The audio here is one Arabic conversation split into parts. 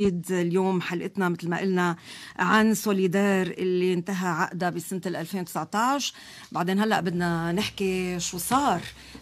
اليوم حلقتنا مثل ما قلنا عن سوليدار اللي انتهى عقدها بسنة 2019 بعدين هلأ بدنا نحكي شو صار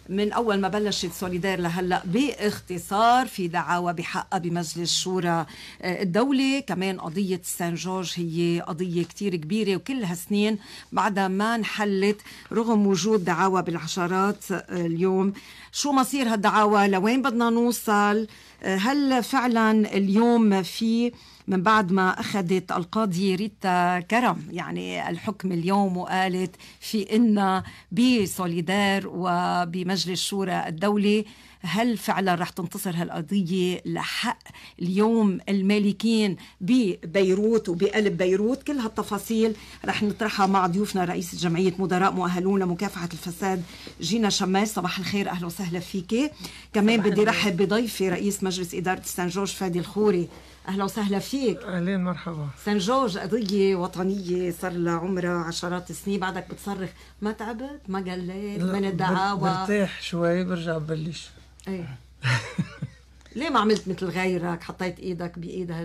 من أول ما بلشت سوليدار لهلأ باختصار في دعاوى بحقها بمجلس شورى الدولة كمان قضية سان جورج هي قضية كتير كبيرة وكل هالسنين بعدها ما انحلت رغم وجود دعاوى بالعشرات اليوم. شو مصير هالدعاوى؟ لوين بدنا نوصل؟ هل فعلا اليوم في من بعد ما أخذت القاضية ريتا كرم. يعني الحكم اليوم وقالت في إن بسوليدار وبمجلس شورى الدولة هل فعلا رح تنتصر هالقضية لحق اليوم المالكين ببيروت وبقلب بيروت؟ كل هالتفاصيل رح نطرحها مع ضيوفنا رئيس جمعية مدراء مؤهلون لمكافحة الفساد جينا شماس صباح الخير أهلا وسهلا فيك كمان بدي رحب بضيفي رئيس مجلس إدارة سان جورج فادي الخوري. أهلا وسهلا فيك. أهلين مرحبا. سان جورج قضيه وطنية صار لها عمرها عشرات السنين بعدك بتصرخ ما تعبت ما قلت من الدعاوى. برتاح شوي برجع ببلش. إيه. ليه ما عملت مثل غيرك؟ حطيت إيدك بايد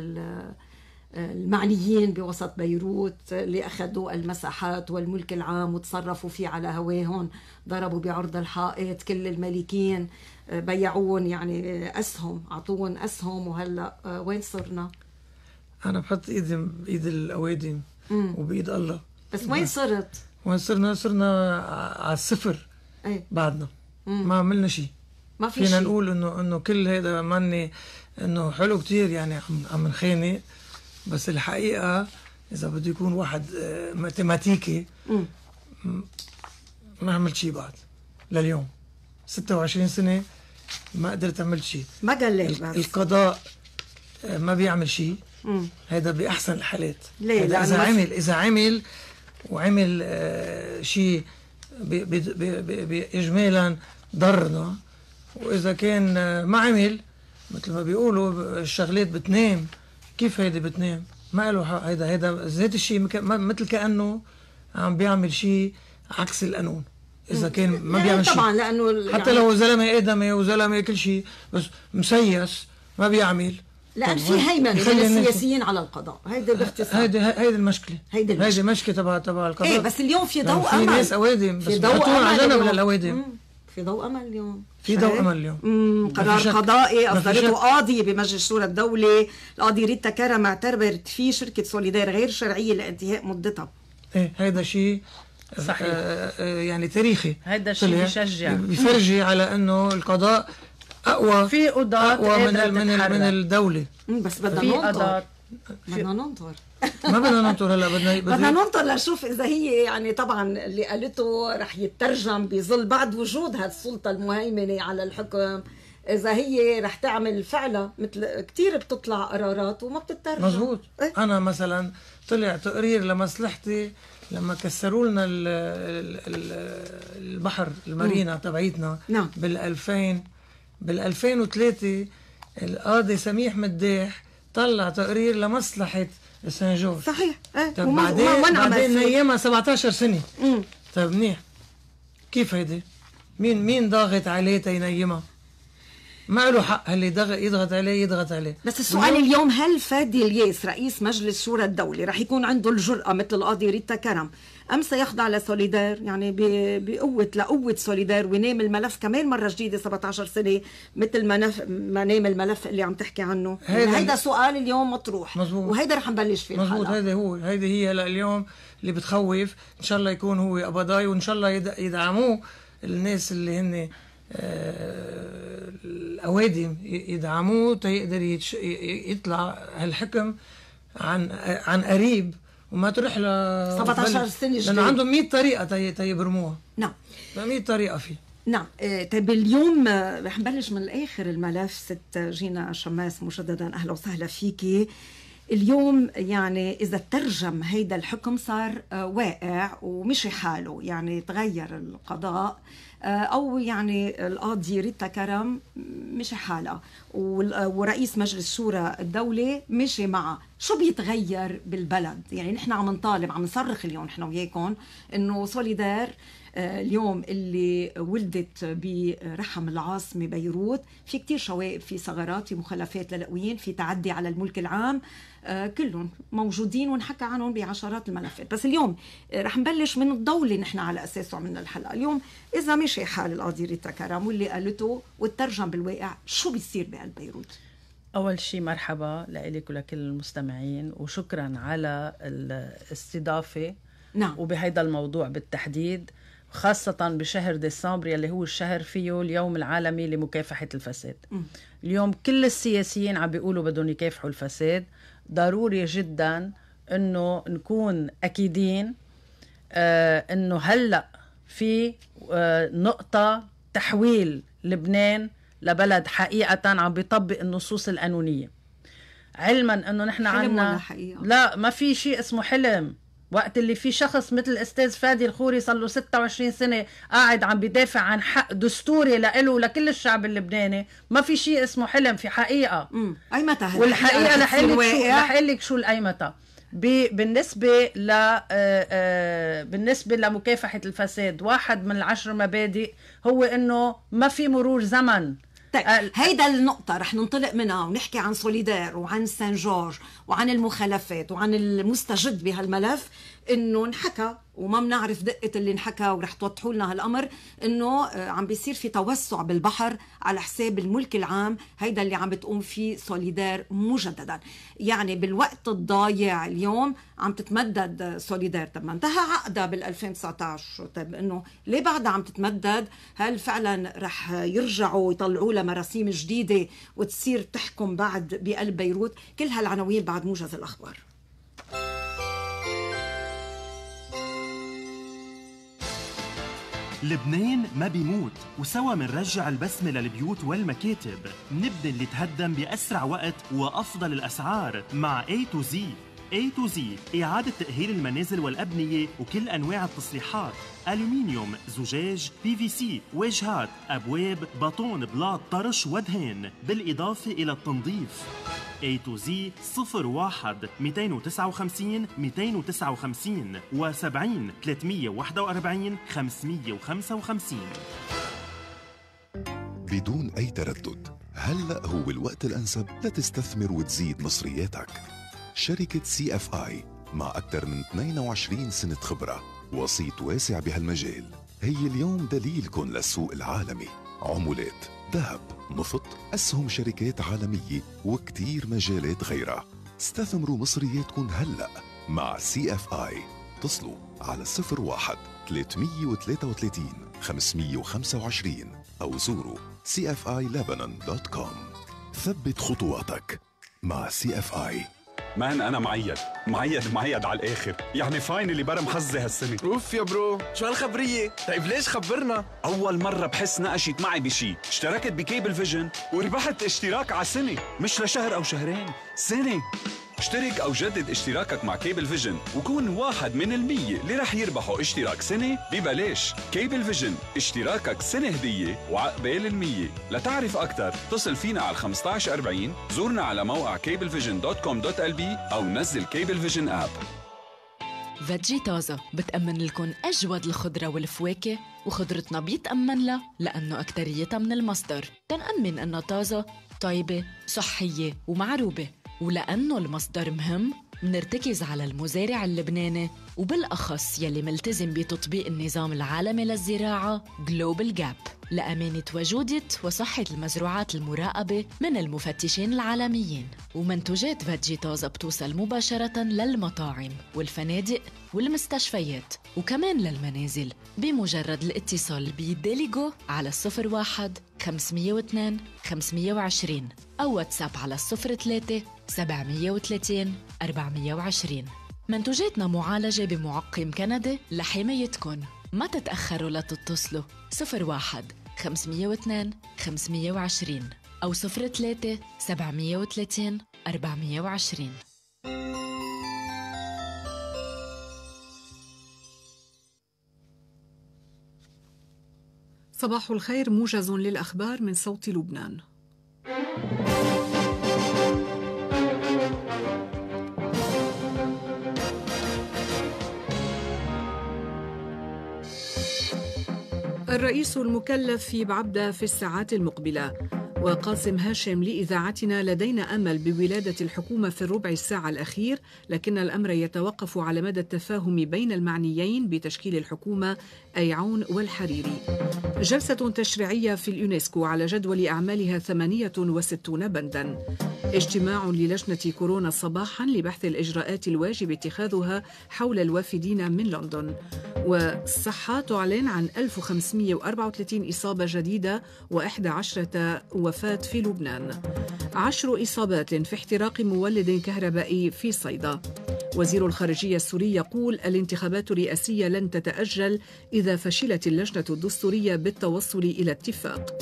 المعنيين بوسط بيروت اللي أخذوا المساحات والملك العام وتصرفوا فيه على هواهم ضربوا بعرض الحائط كل الملكين. بيعون يعني أسهم أعطوهم أسهم وهلأ وين صرنا؟ أنا بحط إيدي بايد الأوادم وبإيد الله. بس وين صرت؟ وين صرنا؟ صرنا على الصفر إيه. بعدنا. مم. ما عملنا شيء. ما في فينا شيء. نقول إنه إنه كل هذا ماني إنه حلو كتير يعني عم عم نخانق بس الحقيقة إذا بده يكون واحد ماتيماتيكي ما عملت شيء بعد لليوم. 26 سنة ما قدرت أعمل شيء. ما قلت بس القضاء ما بيعمل شيء. هذا بأحسن الحالات. ليه؟ إذا عمل إذا عمل وعمل آه شيء اجمالا ضرنا وإذا كان ما عمل مثل ما بيقولوا الشغلات بتنام. كيف هيدي بتنام؟ ما له حق هيدا هيدا ذات الشيء مثل كأنه عم بيعمل شيء عكس القانون. إذا كان ما يعني بيعمل شيء. طبعا لأنه حتى يعني لو زلمة ادمي وزلمة كل شيء بس مسيس ما بيعمل. لأن طب في يخلي الناس- السياسيين على القضاء. هيدا باختصار. هيدي هيدي المشكلة. هيدي المشكلة. هيدي مشكله تبع تبع القضاء. إيه بس اليوم في لأن ضوء في أمل. ناس اوادم بس في ضوء بحطوهم على جنب مم. في ضوء أمل اليوم. في ضوء؟ أمل اليوم. مم، في قرار. قضائي. في اصدرته شك. قاضية بمجلس شورى الدولة. القاضي ريتا كرم اعتبرت فيه شركة سوليدار غير شرعية لانتهاء مدتها. إيه هيدا شيء صحيح. آه آه يعني تاريخي هيدا شيء طلع. بيشجع. بيفرجي على أنه القضاء أقوى في قضاة أقوى من ال- من ال-. من الدولة بس بدنا في ننطر بدنا ننطر ما بدنا ننطر هلا بدنا بدنا بدنا ننطر لنشوف إذا هي يعني طبعا اللي قالته رح يترجم بظل بعد وجود هالسلطة المهيمنة على الحكم إذا هي رح تعمل فعلا مثل كثير بتطلع قرارات وما بتترجم مزبوط إيه؟ أنا مثلا طلع تقرير لمصلحتي لما كسروا لنا ال- ال- ال- البحر المارينا تبعيتنا نعم. بال 2000 بال 2003 القاضي سميح مداح طلع تقرير لمصلحة سان جورج صحيح إيه وما- بعدين بعدين؟ نيمها 17 سنة مم. طيب منيح كيف هيدي؟ مين مين ضاغط عليه تينيمها؟ ما له حق اللي ضغط يضغط عليه يضغط عليه. بس السؤال اليوم هل فادي الياس رئيس مجلس شورى الدولة رح يكون عنده الجرأة مثل القاضي ريتا كرم أم سيخضع لسوليدار؟ يعني بقوة لقوة سوليدار وينام الملف كمان مرة جديدة 17 سنة مثل ما, نف... ما نام الملف اللي عم تحكي عنه. هيدا- هيدا, هيدا سؤال اليوم مطروح. مزبوط. وهيدا رح نبلش فيه مزبوط. هيدي هو هيدي هي هلا اليوم اللي بتخوف. إن شاء الله يكون هو قبضاي وإن شاء الله يد- يدعموه الناس اللي هن الأوادم يدعموه تيقدر يطلع هالحكم عن عن قريب وما تروح ل 17 سنة لأنه جديد. عندهم 100 طريقة تي تيبرموها. نعم. 100 طريقة فيه. نعم. آه، طيب اليوم رح نبلش من الآخر الملف ست جينا شماس مجددا أهلا وسهلا فيكي. اليوم يعني إذا ترجم هيدا الحكم صار آه، واقع ومشي حاله يعني تغير القضاء أو يعني القاضي ريتا كرم مشي حالها. ورئيس مجلس شورى الدولة مشي معها شو بيتغير بالبلد؟ يعني نحن عم نطالب عم نصرخ اليوم نحن وياكم إنه سوليدار آه، اليوم اللي ولدت برحم العاصمة بيروت. في كتير شوائب في ثغرات في مخلفات للقويين في تعدي على الملك العام. آه، كلهم موجودين ونحكى عنهم بعشرات الملفات. بس اليوم آه، رح نبلش من الضوء اللي نحن على أساسه عملنا الحلقة. اليوم إذا مشي حال القاضي ريتا كرم واللي قالته وترجم بالواقع شو بيصير بقلب بيروت؟ أول شيء مرحبا لك ولكل المستمعين وشكرا على الاستضافة. نعم. وبهيدا الموضوع بالتحديد خاصة بشهر ديسمبر يلي هو الشهر فيه اليوم العالمي لمكافحة الفساد. اليوم كل السياسيين عم بيقولوا بدهم يكافحوا الفساد. ضروري جدا إنه نكون أكيدين آه إنه هلأ في آه نقطة تحويل لبنان لبلد حقيقة عم بيطبق النصوص القانونية. علما إنه نحن عنا لا ما في شيء اسمه حلم. وقت اللي في شخص مثل الاستاذ فادي الخوري صار له 26 سنة قاعد عم بيدافع عن حق دستوري لإله ولكل الشعب اللبناني. ما في شيء اسمه حلم في حقيقة. امم اي متى والحقيقة رح أقول لك شو رح لك شو الاي متى بالنسبة ل آه، آه، بالنسبة لمكافحة الفساد واحد من العشر مبادئ هو إنه ما في مرور زمن. طيب هيدا النقطة رح ننطلق منها ونحكي عن سوليدار وعن سان جورج وعن المخالفات وعن المستجد بهالملف. إنه انحكى وما بنعرف دقة اللي انحكى ورح توضحوا لنا هالأمر إنه آه، عم بيصير في توسع بالبحر على حساب الملك العام. هيدا اللي عم بتقوم فيه سوليدار مجددا. يعني بالوقت الضايع اليوم عم تتمدد سوليدار طب ما انتهى عقدها بال 2019 طيب إنه ليه بعدها عم تتمدد؟ هل فعلا رح يرجعوا يطلعوا لها مراسيم جديدة وتصير تحكم بعد بقلب بيروت؟ كل هالعناوين بعد موجز الأخبار. لبنان ما بيموت وسوا منرجع البسمة للبيوت والمكاتب. نبني اللي تهدم بأسرع وقت وأفضل الأسعار مع A to Z. A to Z إعادة تأهيل المنازل والأبنية وكل أنواع التصليحات. ألومنيوم، زجاج، بي في سي، واجهات، أبواب، بطون، بلاط، طرش ودهان. بالإضافة إلى التنظيف. A to Z 01 259 259 و 70 341 555 بدون أي تردد هلأ هو الوقت الأنسب لتستثمر وتزيد مصرياتك؟ شركة CFI مع أكثر من 22 سنة خبرة وسيط واسع بهالمجال هي اليوم دليلكم للسوق العالمي. عملات. ذهب نفط أسهم شركات عالمية وكتير مجالات غيرها. استثمروا مصرياتكم هلأ مع CFI اتصلوا على 01 333 525 أو زوروا cfilebanon.com ثبت خطواتك مع CFI man أنا معيد. معيد معيد على الآخر. يعني finally برم حظي هالسنة. أوف يا bro. شو هالخبرية؟ طيب ليش خبرنا؟ أول مرة بحس نقشت معي بشي. اشتركت ب Cablevision وربحت اشتراك على سنة. مش لشهر أو شهرين سنة. اشترك أو جدد اشتراكك مع Cablevision وكون واحد من المية اللي رح يربحوا اشتراك سنة ببلاش. Cablevision اشتراكك سنة هدية وعقبال المية. لتعرف أكثر اتصل فينا على 1540 زورنا على موقع cablevision.com.lb أو نزل Cablevision app. فيجي طازة بتأمن لكم أجود الخضرة والفواكه وخضرتنا بيتأمن لها لأنه أكتريتها من المصدر. تنأمن أنها طازة طيبة صحية ومعروبة. ولأنه المصدر مهم منرتكز على المزارع اللبناني وبالأخص يلي ملتزم بتطبيق النظام العالمي للزراعة Global GAP لأمانة وجودة وصحة المزروعات المراقبة من المفتشين العالميين ومنتوجات طازة بتوصل مباشرة للمطاعم والفنادق والمستشفيات وكمان للمنازل بمجرد الاتصال بديليجو على الصفر واحد 502 520 أو واتساب على الصفر 3 730 420 منتوجاتنا معالجة بمعقم كندي لحمايتكن ما تتأخروا لتتصلوا 01 502 520 أو 03 730 420 صباح الخير موجز للأخبار من صوت لبنان. الرئيس المكلف في بعبدة في الساعات المقبلة. وقاسم هاشم لإذاعتنا لدينا أمل بولادة الحكومة في الربع الساعة الأخير لكن الأمر يتوقف على مدى التفاهم بين المعنيين بتشكيل الحكومة أي عون والحريري. جلسة تشريعية في اليونسكو على جدول أعمالها 68 بندا. اجتماع للجنة كورونا صباحا لبحث الإجراءات الواجب اتخاذها حول الوافدين من لندن. والصحة تعلن عن 1534 إصابة جديدة و11 وفاة في لبنان. عشر إصابات في احتراق مولد كهربائي في صيدا. وزير الخارجية السوري يقول الانتخابات الرئاسية لن تتأجل إذا فشلت اللجنة الدستورية بالتوصل إلى اتفاق.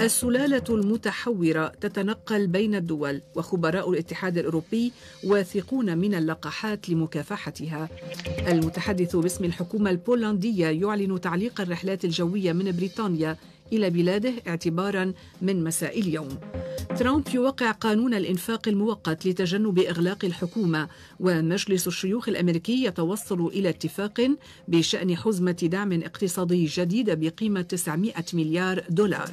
السلالة المتحورة تتنقل بين الدول وخبراء الاتحاد الأوروبي واثقون من اللقاحات لمكافحتها. المتحدث باسم الحكومة البولندية يعلن تعليق الرحلات الجوية من بريطانيا إلى بلاده اعتبارا من مساء اليوم. ترامب يوقع قانون الإنفاق المؤقت لتجنب إغلاق الحكومة ومجلس الشيوخ الأمريكي يتوصل إلى اتفاق بشأن حزمة دعم اقتصادي جديدة بقيمة 900 مليار دولار.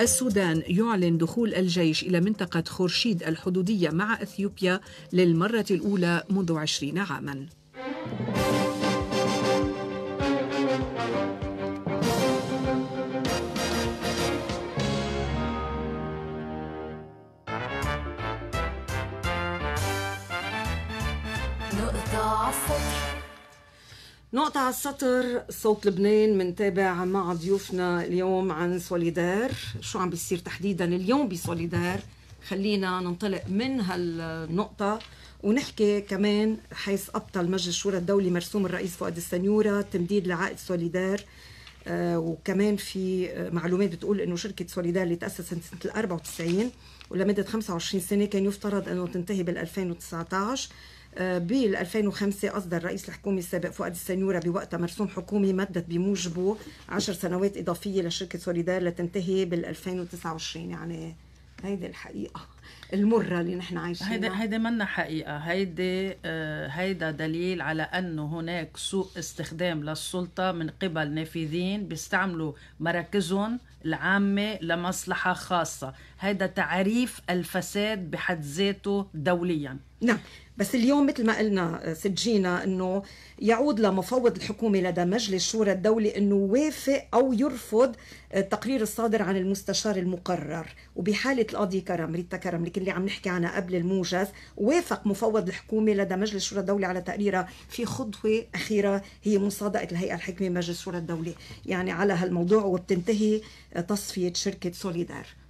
السودان يعلن دخول الجيش إلى منطقة خورشيد الحدودية مع أثيوبيا للمرة الأولى منذ عشرين عاماً. نقطة على السطر صوت لبنان منتابع مع ضيوفنا اليوم عن سوليدار. شو عم بيصير تحديدا اليوم بسوليدار؟ خلينا ننطلق من هالنقطة ونحكي كمان حيث أبطل مجلس شورى الدولة مرسوم الرئيس فؤاد السنيورة تمديد لعائد سوليدير. آه وكمان في معلومات بتقول إنه شركة سوليدير اللي تأسست سنة 94 ولمدة 25 سنة كان يفترض أنه تنتهي بال 2019 بال 2005 أصدر رئيس الحكومة السابق فؤاد السنيورة بوقتها مرسوم حكومي مدت بموجبه 10 سنوات إضافية لشركة سوليدير لتنتهي بال 2029 يعني هيدي الحقيقة المرة اللي نحن عايشينها. هيدي هيدي منا حقيقة. هيدي آه هيدا دليل على أنه هناك سوء استخدام للسلطة من قبل نافذين بيستعملوا مراكزهم العامة لمصلحة خاصة. هيدا تعريف الفساد بحد ذاته دوليا. نعم. بس اليوم مثل ما قلنا آه، سجينا إنه يعود لمفوض الحكومة لدى مجلس شورى الدولي إنه يوافق أو يرفض التقرير الصادر عن المستشار المقرر. وبحالة القاضي كرم ريتا كرم اللي عم نحكي عنها قبل الموجز وافق مفوض الحكومة لدى مجلس شورى الدولي على تقريرها في خطوة أخيرة هي مصادقة الهيئة الحكميه مجلس شورى الدولي يعني على هالموضوع وبتنتهي تصفية شركة سوليدار.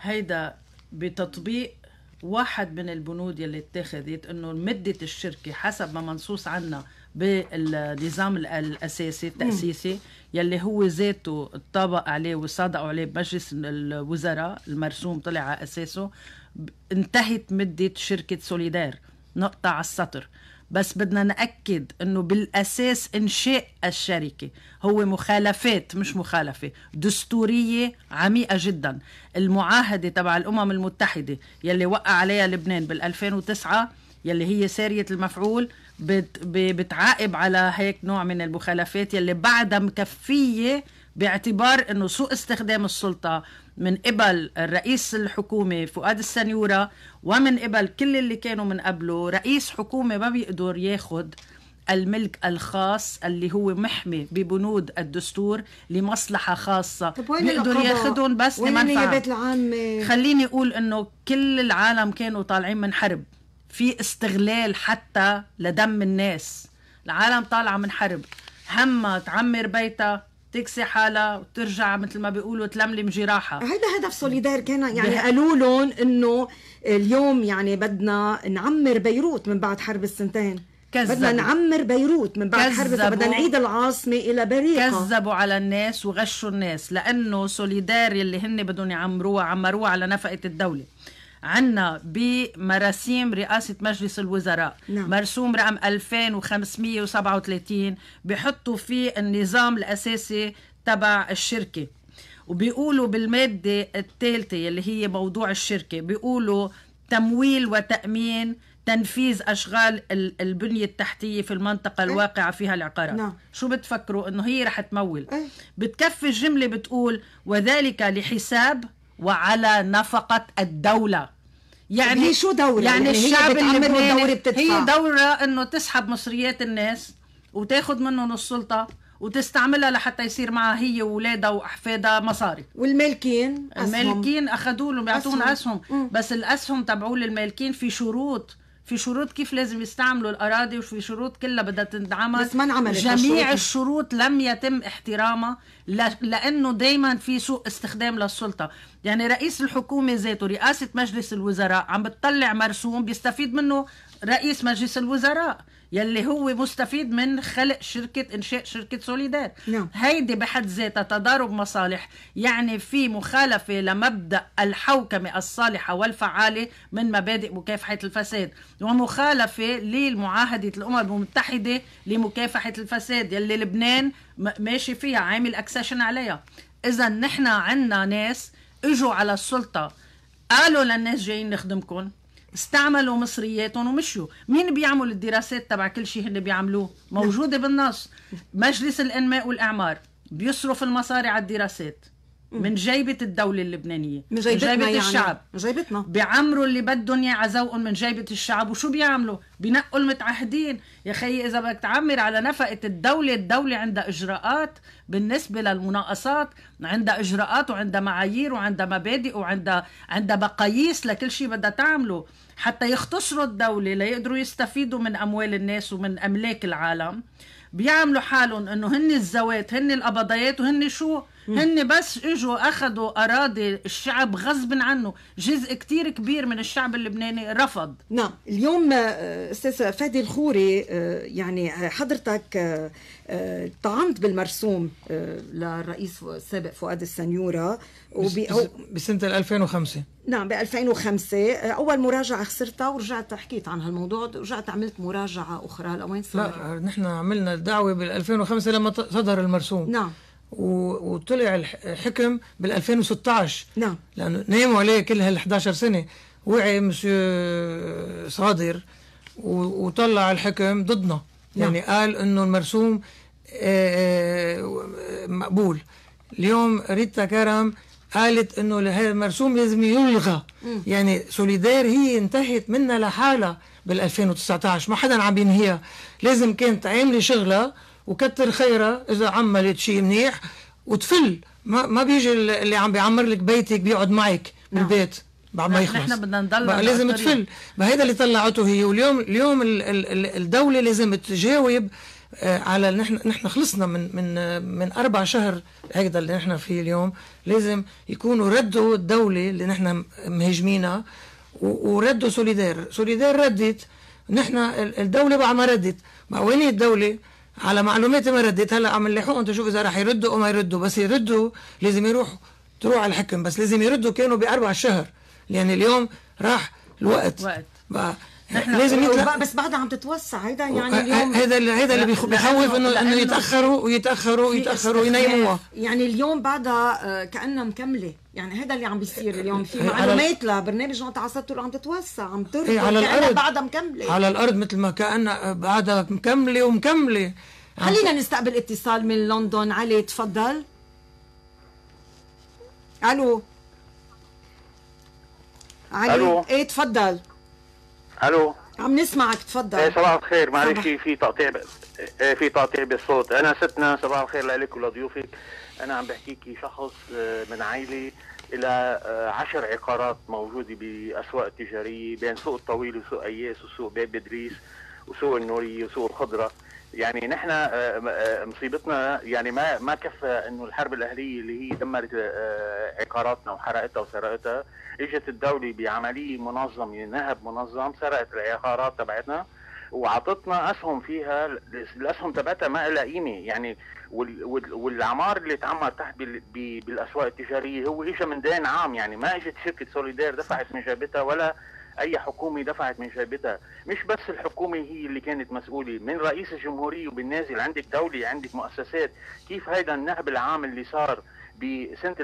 هيدا بتطبيق واحد من البنود يلي اتخذت إنه مدة الشركة حسب ما منصوص عنها بالنظام الأساسي التأسيسي يلي هو ذاته اتطابق عليه وصادقوا عليه بمجلس الوزراء المرسوم طلع على أساسه انتهت مدة شركة سوليدار نقطة على السطر. بس بدنا نأكد أنه بالأساس إنشاء الشركة هو مخالفات مش مخالفة دستورية عميقة جدا. المعاهدة تبع الأمم المتحدة يلي وقع عليها لبنان بال 2009 يلي هي سارية المفعول بت بتعاقب على هيك نوع من المخالفات يلي بعدها مكفية باعتبار إنه سوء استخدام السلطة من قبل الرئيس الحكومة فؤاد السنيورة ومن قبل كل اللي كانوا من قبله رئيس حكومة ما بيقدر ياخد الملك الخاص اللي هو محمي ببنود الدستور لمصلحة خاصة. بيقدر ياخذهم بس لمنفعة. خليني أقول إنه كل العالم كانوا طالعين من حرب. في استغلال حتى لدم الناس. العالم طالعة من حرب. همها تعمر بيتها تكسي حالها وترجع مثل ما بيقولوا تلملم جراحها. هيدا هدف سوليدار كان يعني قالوا لهم إنه اليوم يعني بدنا نعمر بيروت من بعد حرب السنتين. كذبوا. بدنا نعمر بيروت من بعد حرب بدنا نعيد العاصمة إلى بريقة كذبوا على الناس وغشوا الناس لأنه سوليدار اللي هن بدهم يعمروها عمروها على نفقة الدولة. عنا بمراسيم رئاسة مجلس الوزراء. نعم. مرسوم رقم 2537 بحطوا فيه النظام الأساسي تبع الشركة. وبيقولوا بالمادة الثالثة اللي هي موضوع الشركة بيقولوا تمويل وتأمين تنفيذ أشغال ال- البنية التحتية في المنطقة الواقعة فيها العقارات. نعم. شو بتفكروا؟ إنه هي رح تمول. إيه. بتكفي الجملة بتقول وذلك لحساب وعلى نفقة الدولة. يعني هي شو دورة؟ يعني, يعني الشعب اللبناني والدولة بتدفع. هي دورة إنه تسحب مصريات الناس وتاخد منهم السلطة وتستعملها لحتى يصير معها هي واولادها وأحفادها مصاري والمالكين أسهم. المالكين اخذوا له بيعطونا أسهم. أسهم بس الأسهم تبعوا للمالكين في شروط في شروط كيف لازم يستعملوا الأراضي وفي شروط كلها بدها تنعمل بس ما انعملت. جميع الشروط لم يتم احترامها لأنه دائما في سوء استخدام للسلطة. يعني رئيس الحكومة ذاته رئاسة مجلس الوزراء عم بتطلع مرسوم بيستفيد منه رئيس مجلس الوزراء. يلي هو مستفيد من خلق شركة إنشاء شركة سوليدار نعم. هيدي بحد ذاتها تضارب مصالح. يعني في مخالفة لمبدأ الحوكمة الصالحة والفعالة من مبادئ مكافحة الفساد ومخالفة للمعاهدة الأمم المتحدة لمكافحة الفساد يلي لبنان ماشي فيها عامل أكسشن عليها. إذا نحن عنا ناس إجوا على السلطة قالوا للناس جايين نخدمكم استعملوا مصرياتهم ومشوا. مين بيعمل الدراسات تبع كل شيء هن بيعملوه؟ موجودة بالنص. مجلس الإنماء والإعمار بيصرف المصاري على الدراسات. من جيبة الدولة اللبنانية من جيبتنا يعني الشعب. من جيبتنا. بيعمروا اللي بدهم إياه عزوقهم من جيبة الشعب وشو بيعملوا؟ بينقوا المتعهدين. يا خيي إذا بدك تعمر على نفقة الدولة الدولة عندها إجراءات بالنسبة للمناقصات عندها إجراءات وعندها معايير وعندها مبادئ وعندها عندها مقاييس لكل شيء بدها تعمله. حتى يختصروا الدولة ليقدروا يستفيدوا من أموال الناس ومن أملاك العالم. بيعملوا حالهم إنه هن الزوات هن القبضيات وهن شو؟ هن بس اجوا أخذوا أراضي الشعب غصب عنه. جزء كتير كبير من الشعب اللبناني رفض. نعم. اليوم آه، أستاذ فادي الخوري آه، يعني آه، حضرتك طعنت بالمرسوم للرئيس السابق فؤاد هو بسنة 2005 نعم ب 2005 آه، أول مراجعة خسرتها ورجعت حكيت عن هالموضوع رجعت عملت مراجعة أخرى. لوين صار لا نحن عملنا الدعوة بال 2005 لما صدر المرسوم. نعم. وطلع الح- الحكم بال 2016 نعم. لأنه ناموا عليه كل هال 11 سنة. وعي مسيو صادر وطلع الحكم ضدنا. يعني قال إنه المرسوم آه، آه، مقبول. اليوم ريتا كرم قالت إنه هذا المرسوم لازم يلغى. يعني سوليدار هي انتهت منا لحالها بال 2019 ما حدا عم ينهيها لازم كانت عامله شغلها وكتر خيرها إذا عملت شيء منيح وتفل. ما ما بيجي اللي عم بيعمر لك بيتك بيقعد معك بالبيت بعد ما يخلص. نحن بدنا نضل لازم. تفل. ما هيدا اللي طلعته هي. واليوم اليوم ال- ال- ال- الدولة لازم تجاوب آه، على نحن نحن خلصنا من من آه، من أربع شهر هيدا اللي نحن فيه اليوم. لازم يكونوا ردوا الدولة اللي نحن مهاجمينها وردوا سوليدار سوليدار ردت. نحن ال- الدولة بعد ما ردت. بقى وين الدولة؟ على معلوماتي ما ردت هلا عم نلاحقهم تشوف إذا رح يردوا أو ما يردوا. بس يردوا لازم يروحوا تروح على الحكم. بس لازم يردوا كانوا بأربع شهر. يعني اليوم راح الوقت. وقت. بقى لازم يطلع بس بعدها عم تتوسع. هيدا يعني اليوم هذا اللي هذا اللي بيخوف انه إنه يتاخروا ويتاخروا ويتاخروا. وينيموها. يعني اليوم بعدها آه، كأنها مكملة. يعني هذا اللي عم بيصير اليوم في على- معلومات لبرنامج نقطة على السطر عم تتوسع عم تركض إيه، على كأنها الأرض. بعدها مكملة. على الأرض مثل ما كان بعدها مكملة ومكملة. خلينا نستقبل اتصال من لندن. علي تفضل. ألو. علي ألو. إيه تفضل. ألو. عم نسمعك تفضل. إيه صباح الخير. معلش في تقطيع ب... إيه في تقطيع بالصوت. أنا ستنا صباح الخير لك ولضيوفك. أنا عم بحكيكي شخص آه، من عائلة إلى آه، عشر عقارات موجودة بأسواق تجاريه بين سوق الطويل وسوق أياس وسوق باب ادريس وسوق النوريه وسوق الخضرة. يعني نحن آه، مصيبتنا يعني ما ما كفى إنه الحرب الأهلية اللي هي دمرت عقاراتنا وحرقتها وسرقتها إجت الدولة بعملية منظمة نهب منظم سرقت العقارات تبعتنا وعطتنا أسهم فيها الأسهم تبعتها ما لها قيمة. يعني والعمار اللي اتعمر تحت بالأسواق التجارية هو اجى من دين عام يعني ما إجت شركة سوليدير دفعت من جيبتها ولا أي حكومة دفعت من جيبتها. مش بس الحكومة هي اللي كانت مسؤولة من رئيس الجمهورية وبالنازل عندك دولة عندك مؤسسات. كيف هيدا النهب العام اللي صار بسنة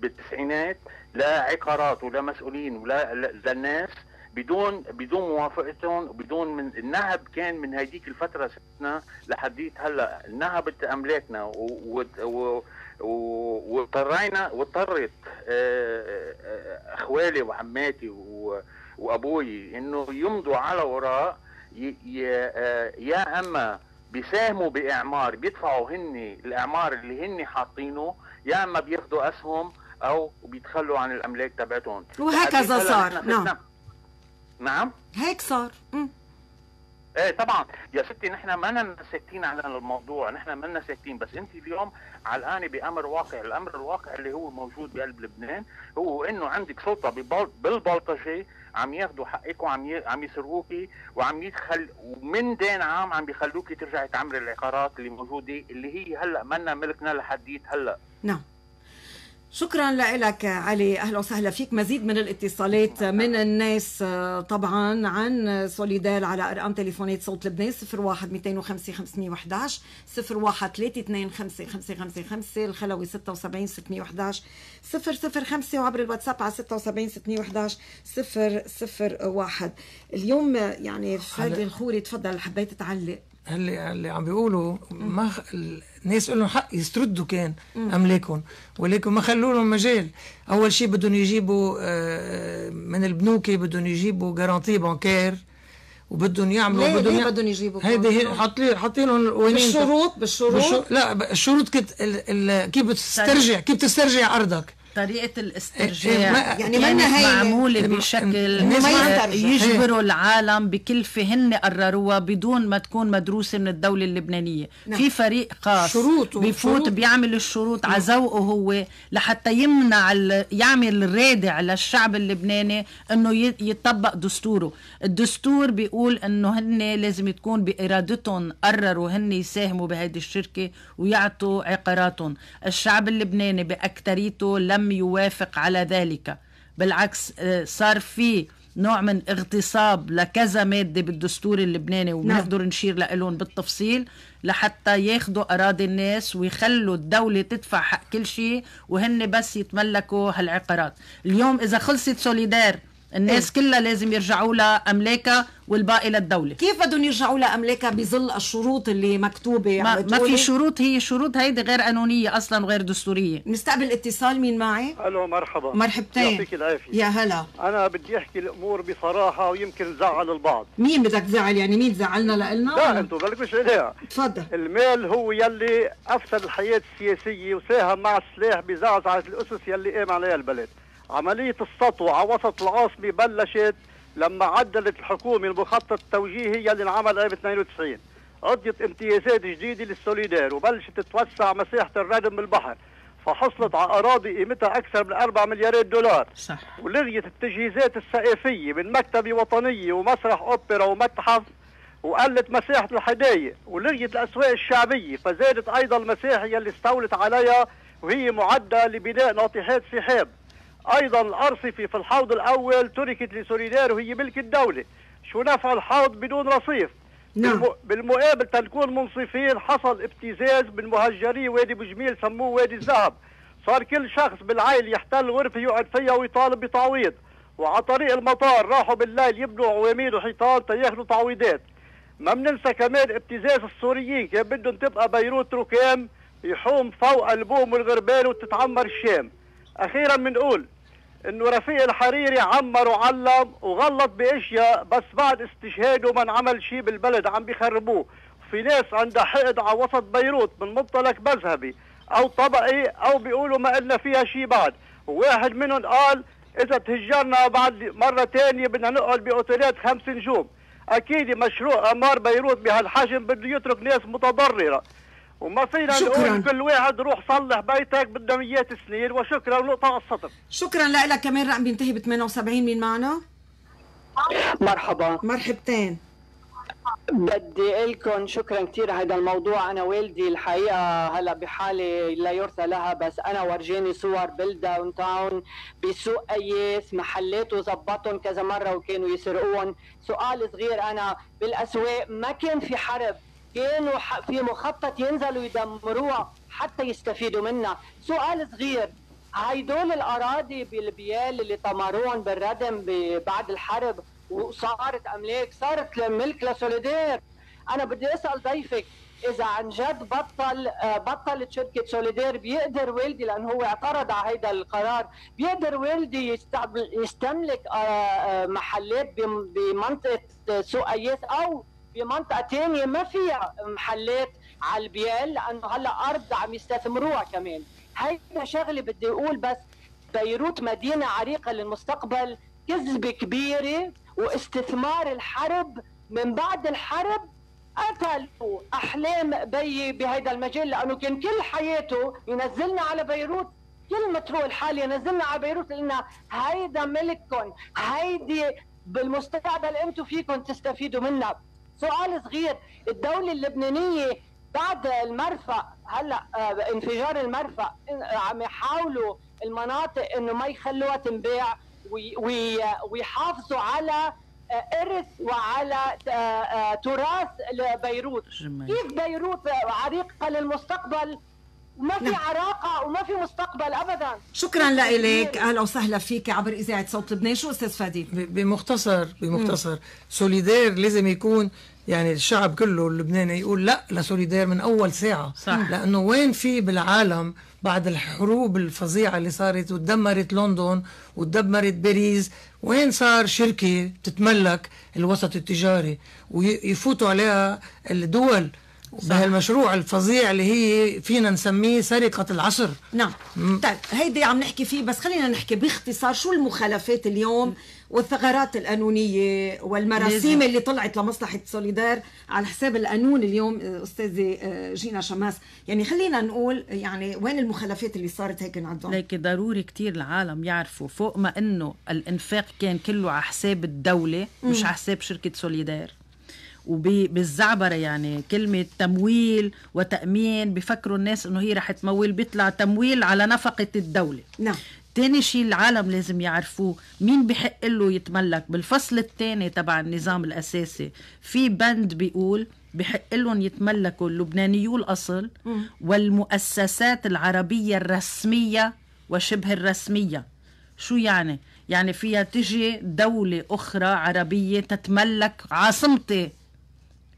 بالتسعينات لعقارات ولا مسؤولين ولا للناس بدون بدون موافقتهم وبدون من النهب كان من هذيك الفترة ستنا لحديت هلا النهب أملاكنا واضطرينا واضطرت آه، آه، أخوالي وعماتي وأبوي إنه يمضوا على وراء آه، يا أما بيساهموا بإعمار بيدفعوا هن الإعمار اللي هن حاطينه يا أما بياخذوا أسهم أو بيتخلوا عن الأملاك تبعتهم. وهكذا صار. نعم. نعم؟ هيك صار. م. إيه طبعا. يا ستي نحن ما ساكتين على الموضوع. نحن ما ساكتين. بس أنت اليوم علقانة بأمر واقع. الأمر الواقع اللي هو موجود بقلب لبنان هو إنه عندك سلطة بالبلطجة عم ياخذوا حقك وعم عم يسرقوكي وعم يدخل ومن دين عام عم بيخلوكي ترجعي تعمري العقارات اللي موجودة اللي هي هلأ منا ملكنا لحديت هلأ. نعم. شكرا لك علي. أهلا وسهلا فيك. مزيد من الاتصالات من الناس طبعا عن سوليدال على أرقام تليفونات صوت لبنان 01 205 511 01 325 555 الخلوي 76 611 005 وعبر الواتساب على 76 611 001 اليوم يعني فادي الخوري تفضل حبيت تعلق اللي اللي عم بيقولوا ما الناس لهم حق يستردوا كان املاكهم ولكن ما خلوا لهم مجال. أول شيء بدهم يجيبوا آه، من البنوك بدهم يجيبوا جارانتي بانكير وبدهم يعملوا ليه بدهم بدهم يجيبوا هيدي حاطين حاطين لهم بالشروط بالشروط؟ لا الشروط كت كيف بتسترجع كيف تسترجع أرضك؟ طريقة الاسترجاع إيه، يعني منا هي معمولة بشكل يجبروا العالم بكلفة هن قرروها بدون ما تكون مدروسة من الدولة اللبنانية. نعم. في فريق خاص شروط بيفوت شروط. بيعمل الشروط على ذوقه هو لحتى يمنع يعمل الرادع للشعب اللبناني إنه يطبق دستوره. الدستور بيقول إنه هن لازم تكون بإرادتهم قرروا هن يساهموا بهذه الشركة ويعطوا عقاراتهم. الشعب اللبناني باكثريته لم لم يوافق على ذلك بالعكس آه، صار في نوع من اغتصاب لكذا مادة بالدستور اللبناني وبنقدر نعم. نشير لهم بالتفصيل لحتى ياخذوا أراضي الناس ويخلوا الدولة تدفع حق كل شيء وهن بس يتملكوا هالعقارات اليوم إذا خلصت سوليدار الناس؟ كلها لازم يرجعوا لها أملاكها والباقي للدولة. كيف بدهم يرجعوا لها أملاكها بظل الشروط اللي مكتوبة ما, ما في شروط هي شروط هيدي غير قانونية أصلا وغير دستورية. نستقبل اتصال مين معي؟ ألو مرحبا. مرحبتين. يعطيك العافية. يا هلا. أنا بدي أحكي الأمور بصراحة ويمكن زعل البعض. مين بدك تزعل؟ يعني مين زعلنا لنا لا أنتم بالك مش عليها تفضل. المال هو يلي أفسد الحياة السياسية وساهم مع السلاح بزعزعة الأسس يلي قام عليها البلد. عملية السطو على وسط العاصمة بلشت لما عدلت الحكومة المخطط التوجيهي اللي انعمل قبل 92 عطيت امتيازات جديدة للسوليدار وبلشت تتوسع مساحة الردم بالبحر فحصلت على أراضي قيمتها أكثر من 4 مليارات دولار. صح. ولغيت التجهيزات السقافية من مكتبة وطنية ومسرح أوبرا ومتحف وقلت مساحة الحدايق. ولغيت الأسواق الشعبية فزادت أيضا المساحة اللي استولت عليها وهي معدة لبناء ناطحات سحاب. أيضا الارصفه في الحوض الأول تركت لسوليدار وهي ملك الدولة. شو نفع الحوض بدون رصيف؟ نعم. بالمقابل تنكون منصفين. حصل ابتزاز من مهجري وادي بجميل سموه وادي الذهب. صار كل شخص بالعائل يحتل غرفة يقعد فيها ويطالب بتعويض. وعلى طريق المطار راحوا بالليل يبنوا عواميد وحيطان تياخذوا تعويضات. ما بننسى كمان ابتزاز السوريين. كان بدهم تبقى بيروت ركام يحوم فوق ألبوم والغربال وتتعمر الشام. أخيرا بنقول إنه رفيق الحريري عمر وعلم وغلط بأشياء بس بعد استشهاده ما انعمل شيء بالبلد عم بيخربوه. في ناس عندها حقد على وسط بيروت من منطلق مذهبي أو طبقي أو بيقولوا ما قلنا فيها شيء بعد. وواحد منهم قال إذا تهجرنا بعد مرة ثانية بدنا نقعد بأوتيلات خمس نجوم. أكيد مشروع أمار بيروت بهالحجم بده يترك ناس متضررة. وما فينا شكرا. نقول كل واحد روح صلح بيتك بدها ميات سنين وشكرا ونقطة على السطر. شكرا لك كمان رقم بينتهي ب 78 مين معنا؟ مرحبا. مرحبتين. بدي لكم شكرا كثير هذا الموضوع. أنا والدي الحقيقة هلأ بحاله لا يرثى لها بس أنا ورجاني صور بال downtown بسوق اياس محلات وظبطهم كذا مرة وكانوا يسرقوهم سؤال صغير أنا بالأسواق ما كان في حرب. كانوا في مخطط ينزلوا يدمروها حتى يستفيدوا منها. سؤال صغير. هيدول الأراضي بالبيال اللي طمروهم بالردم بعد الحرب وصارت أملاك صارت ملك لسوليدير. أنا بدي أسأل ضيفك إذا عن جد بطل آه، بطلت شركة سوليدير بيقدر والدي لأنه هو اعترض على هذا القرار بيقدر والدي يستملك آه، آه، محلات بمنطقة سوق اياس أو بمنطقه ثانية ما فيها محلات على البيال لأنه هلا أرض عم يستثمروها كمان. هيدا شغلة بدي أقول بس بيروت مدينة عريقة للمستقبل كذبه كبيرة واستثمار الحرب من بعد الحرب قتلوا أحلام بيي بهذا المجال لأنه كان كل حياته ينزلنا على بيروت. كل مترو الحالي ينزلنا على بيروت لنا هيدا ملككم هيدي بالمستقبل أنتم فيكم تستفيدوا منها. سؤال صغير. الدولة اللبنانية بعد المرفأ هلأ آه، انفجار المرفأ عم يحاولوا المناطق إنه ما يخلوها تنباع ويحافظوا على آه، إرث وعلى آه، آه، تراث بيروت كيف بيروت عريقه للمستقبل وما في نعم. عراقة وما في مستقبل ابدا. شكرا لك أهلا وسهلا فيك عبر إذاعة صوت لبنان. شو أستاذ فادي؟ بمختصر بمختصر. سوليدير لازم يكون يعني الشعب كله اللبناني يقول لا لسوليدير من أول ساعة. صح. لأنه وين في بالعالم بعد الحروب الفظيعة اللي صارت وتدمرت لندن وتدمرت باريس وين صار شركة تتملك الوسط التجاري ويفوتوا عليها الدول بهالمشروع الفظيع اللي هي فينا نسميه سرقة العصر. نعم. طيب هيدي عم نحكي فيه بس خلينا نحكي باختصار شو المخالفات اليوم والثغرات القانونية والمراسيم اللي طلعت لمصلحة سوليدار على حساب القانون اليوم أستاذة آه، جينا شماس. يعني خلينا نقول يعني وين المخالفات اللي صارت هيك نعدهم؟ ليك ضروري كتير العالم يعرفوا. فوق ما إنه الإنفاق كان كله على حساب الدولة مش على حساب شركة سوليدار وبالزعبرة يعني كلمة تمويل وتأمين بفكروا الناس إنه هي رح تمول بيطلع تمويل على نفقة الدولة. نعم. تاني شيء العالم لازم يعرفوه مين بحق له يتملك؟ بالفصل الثاني تبع النظام الأساسي في بند بيقول بحق لهم يتملكوا اللبنانيو الأصل والمؤسسات العربية الرسمية وشبه الرسمية. شو يعني؟ يعني فيها تجي دولة أخرى عربية تتملك عاصمتي.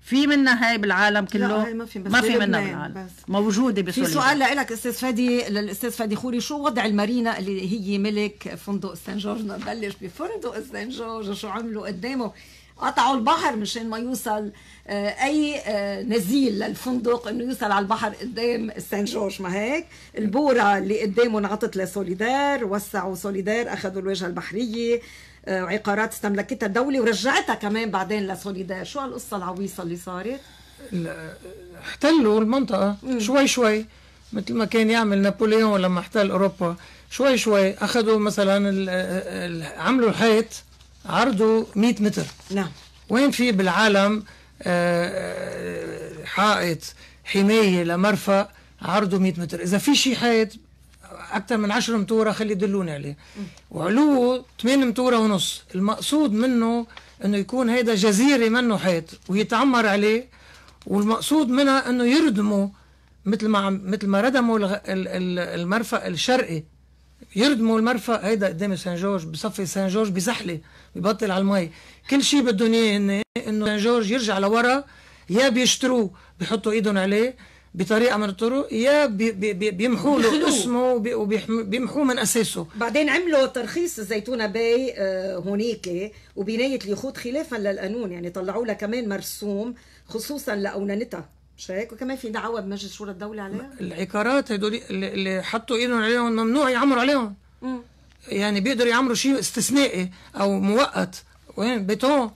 في منها هاي بالعالم كله؟ لا ما في بس ما في منها بالعالم. بس. موجودة بسوريا. في سؤال لك أستاذ فادي للأستاذ فادي خوري شو وضع المارينا اللي هي ملك فندق سان جورج؟ نبلش بفندق سان جورج شو عملوا قدامه؟ قطعوا البحر مشان ما يوصل آه، أي آه، نزيل للفندق إنه يوصل على البحر قدام سان جورج. ما هيك؟ البورة اللي قدامه انعطت لسوليدار وسعوا سوليدار أخذوا الواجهة البحرية. وعقارات استملكتها الدولة ورجعتها كمان بعدين لسوليدار شو هالقصة العويصة اللي صارت؟ احتلوا المنطقة. مم. شوي شوي مثل ما كان يعمل نابليون لما احتل أوروبا شوي شوي أخذوا مثلا عملوا الحيط عرضه 100 متر. نعم. وين في بالعالم آه، آه، حائط حماية لمرفأ عرضه 100 متر. إذا في شيء حيط أكثر من 10 متورة خلي يدلوني عليه. وعلوه 8 متورة ونص. المقصود منه إنه يكون هيدا جزيرة منه حيط ويتعمر عليه والمقصود منها إنه يردموا مثل ما مثل ما ردموا المرفأ الشرقي. يردموا المرفأ هيدا قدام سان جورج بصفي سان جورج بزحله ببطل على المي. كل شيء بدهم إياه انه سان جورج يرجع لورا يا بيشتروه بيحطوا إيدهم عليه. بطريقة من الطرق يا بيمحوا له اسمه وبيمحوه من أساسه. بعدين عملوا ترخيص الزيتونه باي آه، هونيك وبناية اليخوت خلافا للقانون يعني طلعوا لها كمان مرسوم خصوصا لاونانتها مش هيك؟ وكمان في دعوة بمجلس شورى الدولة عليها؟ العقارات هدول اللي حطوا إيدهم عليهم ممنوع يعمروا عليهم. م. يعني بيقدروا يعمروا شيء استثنائي أو مؤقت. وين؟ بيتون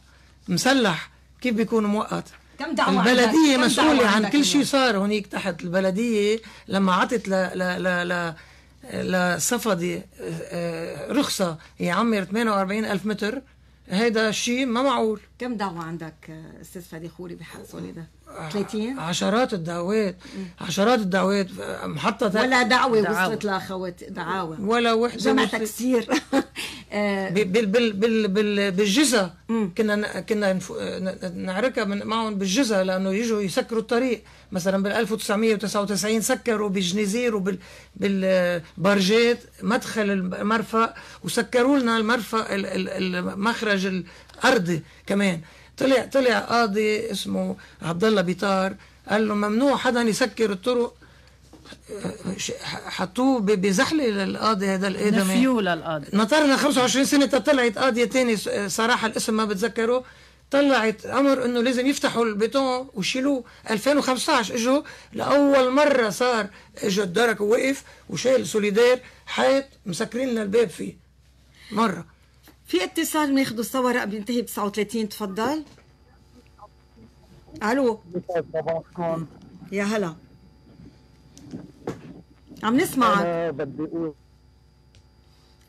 مسلح. كيف بيكون مؤقت؟ كم دعوة البلدية مسؤولة عن كل شيء صار هنيك تحت. البلدية لما عطت ل ل ل ل لصفدي آه، رخصة يعمر 48 ألف متر هيدا الشيء ما معقول. كم دعوة عندك آه، أستاذ فادي خوري بحق سوليدار 30 عشرات الدعوات عشرات الدعوات محطة ولا دعوة. وصلت لأخوات دعاوى. ولا وحدة جمع. تكسير. آه، بال بال بال بال بالجزا كنا كنا نعركها من معهم بالجزا لأنه يجوا يسكروا الطريق. مثلا بال 1999 سكروا بجنيزير وبال بالبارجيت مدخل المرفأ وسكروا لنا المرفأ ال- ال- المخرج الارضي كمان. طلع طلع قاضي اسمه عبد الله بيطار قال له ممنوع حدا يسكر الطرق. حطوه بزحله للقاضي هذا الآدمي. نفيو للقاضي. نطرنا 25 سنة طلعت قاضية تاني س- صراحة الاسم ما بتذكره. طلعت أمر إنه لازم يفتحوا البيتون ويشيلوه 2015 إجوا لأول مرة صار اجى الدرك ووقف وشال سوليدير حيط مسكرين لنا الباب فيه. مرة. في اتصال بناخده الصورة بينتهي ب 39 تفضل. ألو. يا هلا. عم نسمعك بدي أقول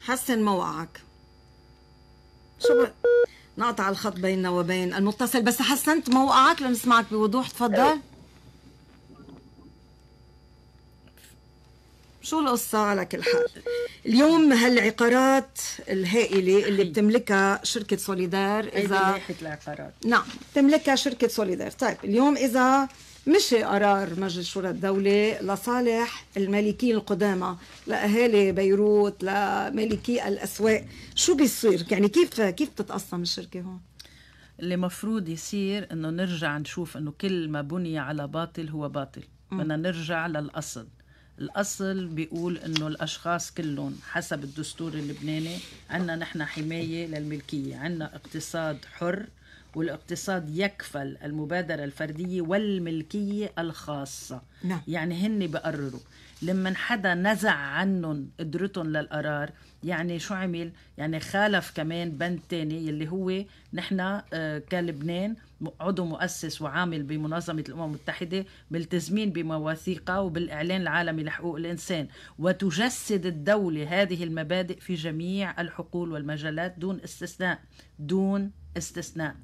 حسن موقعك شو ب... نقطع الخط بيننا وبين المتصل بس حسنت موقعك لنسمعك بوضوح تفضل. شو القصة على كل حال؟ اليوم هالعقارات الهائلة اللي بتملكها شركة سوليدار إذا العقارات. نعم تملكها شركة سوليدار طيب اليوم إذا مشي قرار مجلس شورى الدولة لصالح المالكين القدامى لأهالي بيروت لمالكي الأسواق شو بيصير؟ يعني كيف كيف تتقسم الشركة هون؟ اللي مفروض يصير إنه نرجع نشوف إنه كل ما بني على باطل هو باطل. بدنا نرجع للأصل. الأصل بيقول إنه الأشخاص كلهم حسب الدستور اللبناني عندنا نحن حماية للملكية عندنا اقتصاد حر والاقتصاد يكفل المبادرة الفردية والملكية الخاصة نعم. يعني هن بقرروا لما حدا نزع عنهم قدرتهم للقرار يعني شو عمل يعني خالف كمان بند تاني يلي هو نحن آه، كلبنان عضو مؤسس وعامل بمنظمة الأمم المتحدة ملتزمين بمواثيقها وبالإعلان العالمي لحقوق الإنسان. وتجسد الدولة هذه المبادئ في جميع الحقول والمجالات دون استثناء دون استثناء.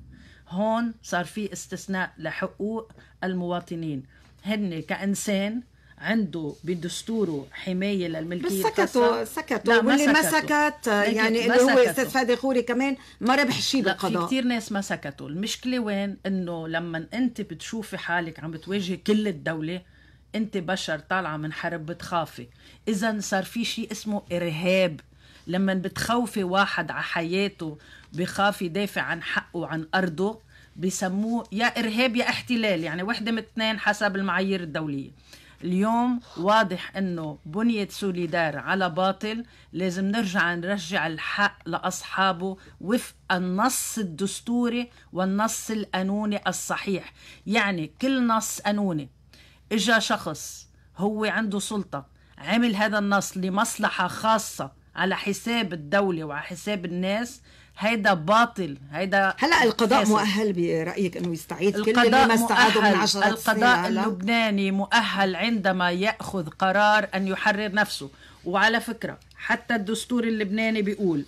هون صار في استثناء لحقوق المواطنين. هن كإنسان عنده بدستوره حماية بس للملكية سكتوا. سكتوا. واللي ما. سكت يعني اللي هو. أستاذ فادي خوري كمان ما ربح شيء لا في بالقضاء. كتير ناس ما سكتوا. المشكلة وين؟ إنه لما أنت بتشوفي حالك عم بتواجهي كل الدولة أنت بشر طالعة من حرب بتخافي. اذا صار في شيء اسمه إرهاب. لما بتخوفي واحد على حياته بخاف يدافع عن حقه وعن أرضه بسموه يا إرهاب يا احتلال. يعني وحدة من اثنين حسب المعايير الدولية. اليوم واضح إنه بنيت سوليدار على باطل لازم نرجع نرجع الحق لأصحابه وفق النص الدستوري والنص القانوني الصحيح. يعني كل نص قانوني. إجا شخص هو عنده سلطة عمل هذا النص لمصلحة خاصة على حساب الدولة وعلى حساب الناس هيدا باطل هيدا هلا القضاء فاسد. مؤهل برأيك إنه يستعيد كل اللي القضاء ما استعادوا من مؤهل. عشرات سنين القضاء هلا اللبناني مؤهل عندما يأخذ قرار أن يحرر نفسه. وعلى فكرة حتى الدستور اللبناني بيقول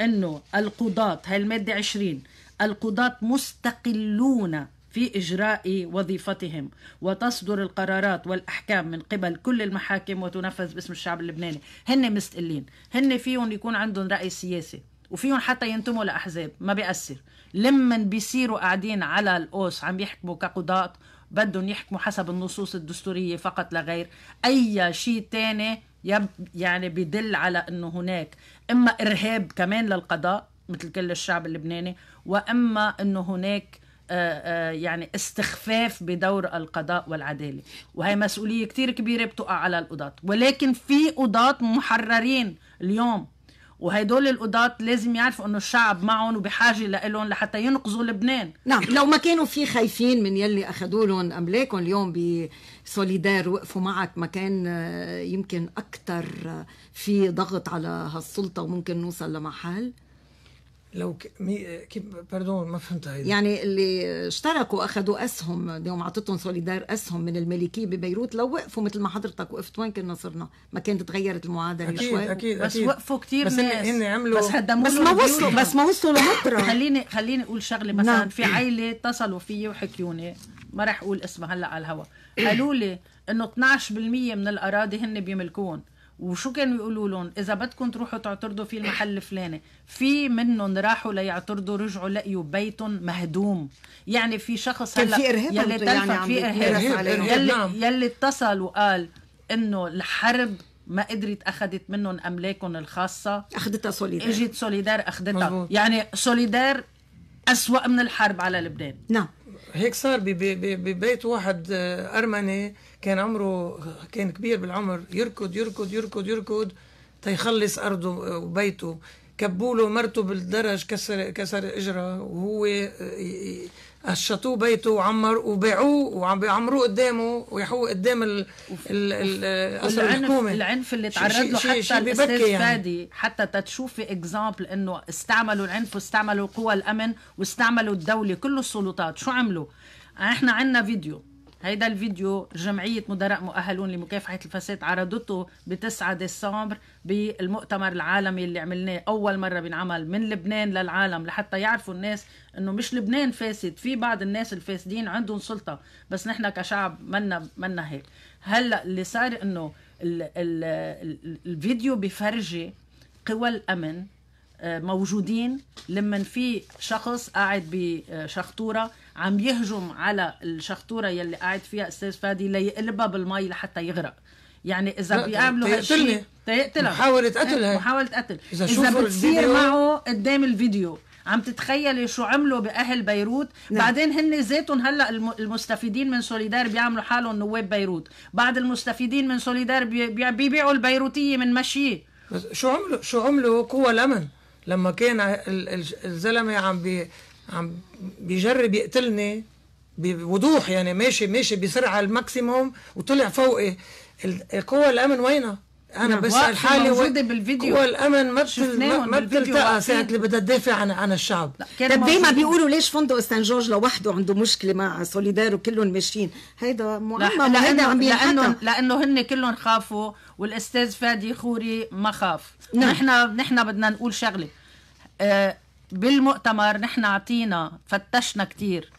أنه القضاة هاي المادة 20 القضاة مستقلون في إجراء وظيفتهم وتصدر القرارات والأحكام من قبل كل المحاكم وتنفذ باسم الشعب اللبناني. هن مستقلين. هن فيهم يكون عندهم رأي سياسي. وفيهم حتى ينتموا لأحزاب ما بيأثر. لما بيصيروا قاعدين على القوس عم يحكموا كقضاة بدهم يحكموا حسب النصوص الدستورية فقط لا غير. أي شيء تاني يب يعني بيدل على أنه هناك. إما إرهاب كمان للقضاء مثل كل الشعب اللبناني وإما أنه هناك يعني استخفاف بدور القضاء والعدالة. وهي مسؤولية كتير كبيرة بتقع على القضاة. ولكن في قضاة محررين اليوم. وهدول القضاة لازم يعرفوا إنه الشعب معهم وبحاجة لهم لحتى ينقذوا لبنان. نعم. لو ما كانوا في خايفين من يلي اخذوا لهم أملاكهم اليوم بسوليدار وقفوا معك ما كان آه، يمكن أكثر في ضغط على هالسلطة وممكن نوصل لمحل؟ لو ك... مي... كيف باردون ما فهمت هيدا يعني اللي اشتركوا أخذوا أسهم اليوم اعطتهم سوليدار أسهم من الملكية ببيروت لو وقفوا مثل ما حضرتك وقفت وين كنا صرنا؟ ما كانت تغيرت المعادلة أكيد شوي؟ أكيد بس أكيد. وقفوا كتير بس ناس. هن عملوا بس هدموا بس ما. وصلوا بس ما وصلوا لمطرح خليني خليني أقول شغلة مثلا نعم. في عائلة اتصلوا فيي وحكيوني. ما رح أقول اسمها هلأ على الهوا. قالوا لي إنه 12% من الأراضي هن بيملكون. وشو كانوا يقولوا لهم؟ إذا بدكم تروحوا تعترضوا في المحل الفلاني. في منهم راحوا ليعترضوا رجعوا لقيوا بيتهم مهدوم. يعني في شخص هلا في إرهاب يلي يعني في إرهاب. يلي, نعم. يلي اتصل وقال إنه الحرب ما قدرت أخذت منهم أملاكهم الخاصة. أخذتها سوليدير. إجت سوليدير أخذتها. مزبوط. يعني سوليدير أسوأ من الحرب على لبنان. نعم. هيك صار ببيت واحد آه، أرمني كان عمره كان كبير بالعمر يركض يركض يركض يركض تيخلص أرضه وبيته. كبوا له مرته بالدرج كسر كسر اجرها وهو قشطوه بيته وعمر وباعوه وعم بيعمروه قدامه ويحوه قدام ال ال ال العنف الحكومة. العنف اللي تعرض له حتى شي الأستاذ يعني. فادي حتى تتشوفي example إنه استعملوا العنف واستعملوا قوى الأمن واستعملوا الدولة كل السلطات. شو عملوا؟ إحنا عندنا فيديو. هيدا الفيديو جمعية مدراء مؤهلون لمكافحة الفساد عرضته ب 9 ديسمبر بالمؤتمر العالمي اللي عملناه أول مرة بينعمل من لبنان للعالم لحتى يعرفوا الناس إنه مش لبنان فاسد في بعض الناس الفاسدين عندهم سلطة بس نحن كشعب منا منا هيك. هلأ اللي صار إنه ال ال ال الفيديو بفرجي قوى الأمن موجودين لما في شخص قاعد بشخطورة عم يهجم على الشخطورة يلي قاعد فيها أستاذ فادي ليقلبها بالمي لحتى يغرق. يعني إذا بيعملوا. هالشيء تيقتلها محاولة قتل هاي. محاولة قتل. إذا إذا, شوفوا بتصير معه قدام الفيديو. عم تتخيلي شو عملوا بأهل بيروت؟ نعم. بعدين هن ذاتهم هلا الم- المستفيدين من سوليدار بيعملوا حالهم نواب بيروت. بعد المستفيدين من سوليدير بي- بي- بيبيعوا البيروتية من مشيه شو عملوا؟ شو عملوا؟ قوى الامن لما كان ال- ال- الزلمة عم بي عم بيجرب يقتلني بوضوح يعني ماشي ماشي بسرعة ال maximum وطلع فوقي ال- قوى الأمن وينها؟ أنا نعم، بسال حالي موجودة بالفيديو. قوى الأمن ما ما بتلتقى. ساعة اللي بدها تدافع عن عن الشعب كانوا طب دايما. بيقولوا ليش فندق سان جورج لوحده عنده مشكلة مع سوليدير وكلهم ماشيين هيدا لا معمم هيدا لأنه عم لأنه هن كلهم خافوا والأستاذ فادي خوري ما خاف. نحن نحن بدنا نقول شغلة. آه بالمؤتمر نحن أعطينا فتشنا كتير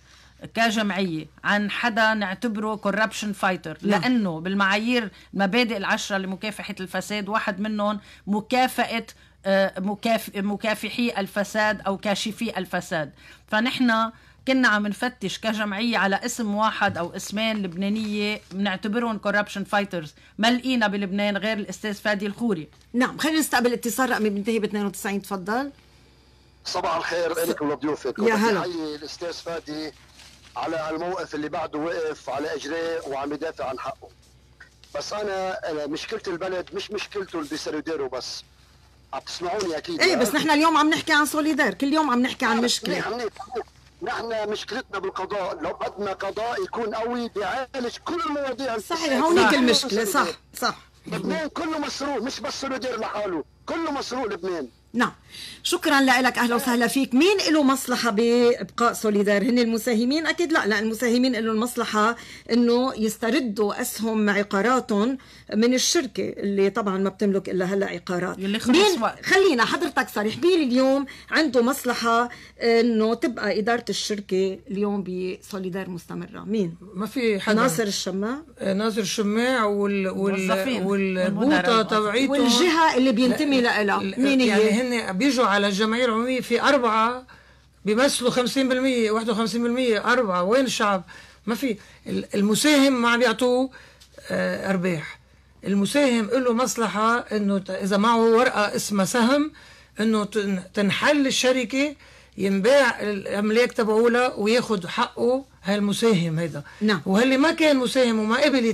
كجمعية عن حدا نعتبره corruption fighter نعم. لأنه بالمعايير المبادئ العشرة لمكافحة الفساد واحد منهم مكافأة آه، مكاف... مكافحي الفساد أو كاشفي الفساد. فنحن كنا عم نفتش كجمعية على اسم واحد أو اسمين لبنانية بنعتبرهم corruption fighters ما لقينا بلبنان غير الأستاذ فادي الخوري. نعم خلينا نستقبل اتصال رقمي بينتهي ب 92 تفضل. صباح الخير لك ولضيوفك يا هلا. حي الأستاذ فادي على الموقف اللي بعده وقف على اجريه وعم يدافع عن حقه. بس أنا أنا مشكلة البلد مش مشكلته اللي بيسرديرو بس. عم تسمعوني أكيد إيه بس نحن اليوم عم نحكي عن سوليدير كل يوم عم نحكي عن مشكلة. منيح منيح. نحن مشكلتنا بالقضاء لو بدنا قضاء يكون قوي بيعالج كل المواضيع صحيح هونيك كله المشكلة صح. صح. لبنان كله مسروق مش بس سوليدير لحاله كله مسروق لبنان. نعم. شكرا لك أهلا وسهلا فيك. مين له مصلحة بإبقاء سوليدير؟ هن المساهمين؟ أكيد لا لا المساهمين له المصلحة إنه يستردوا أسهم عقاراتهم من الشركة اللي طبعا ما بتملك إلا هلأ عقارات اللي خلص مين؟ وقت. خلينا حضرتك صريح. مين اليوم عنده مصلحة إنه تبقى إدارة الشركة اليوم بسوليدار مستمرة؟ مين؟ ما في حدا. ناصر الشماع. ناصر الشماع وال وال. والبوطة. تبعيته. والجهة اللي بينتمي لها. مين هي؟ يعني هن بيجوا على الجمعيه العمومية في أربعة بيمثلوا 50% 51% أربعة وين الشعب؟ ما في ال- المساهم ما عم يعطوه آه، أرباح المساهم له مصلحة إنه ت- إذا معه ورقة اسمها سهم إنه تن- تنحل الشركة ينباع الأملاك تبعولها وياخذ حقه هالمساهم هيدا نعم. واللي ما كان مساهم وما قبل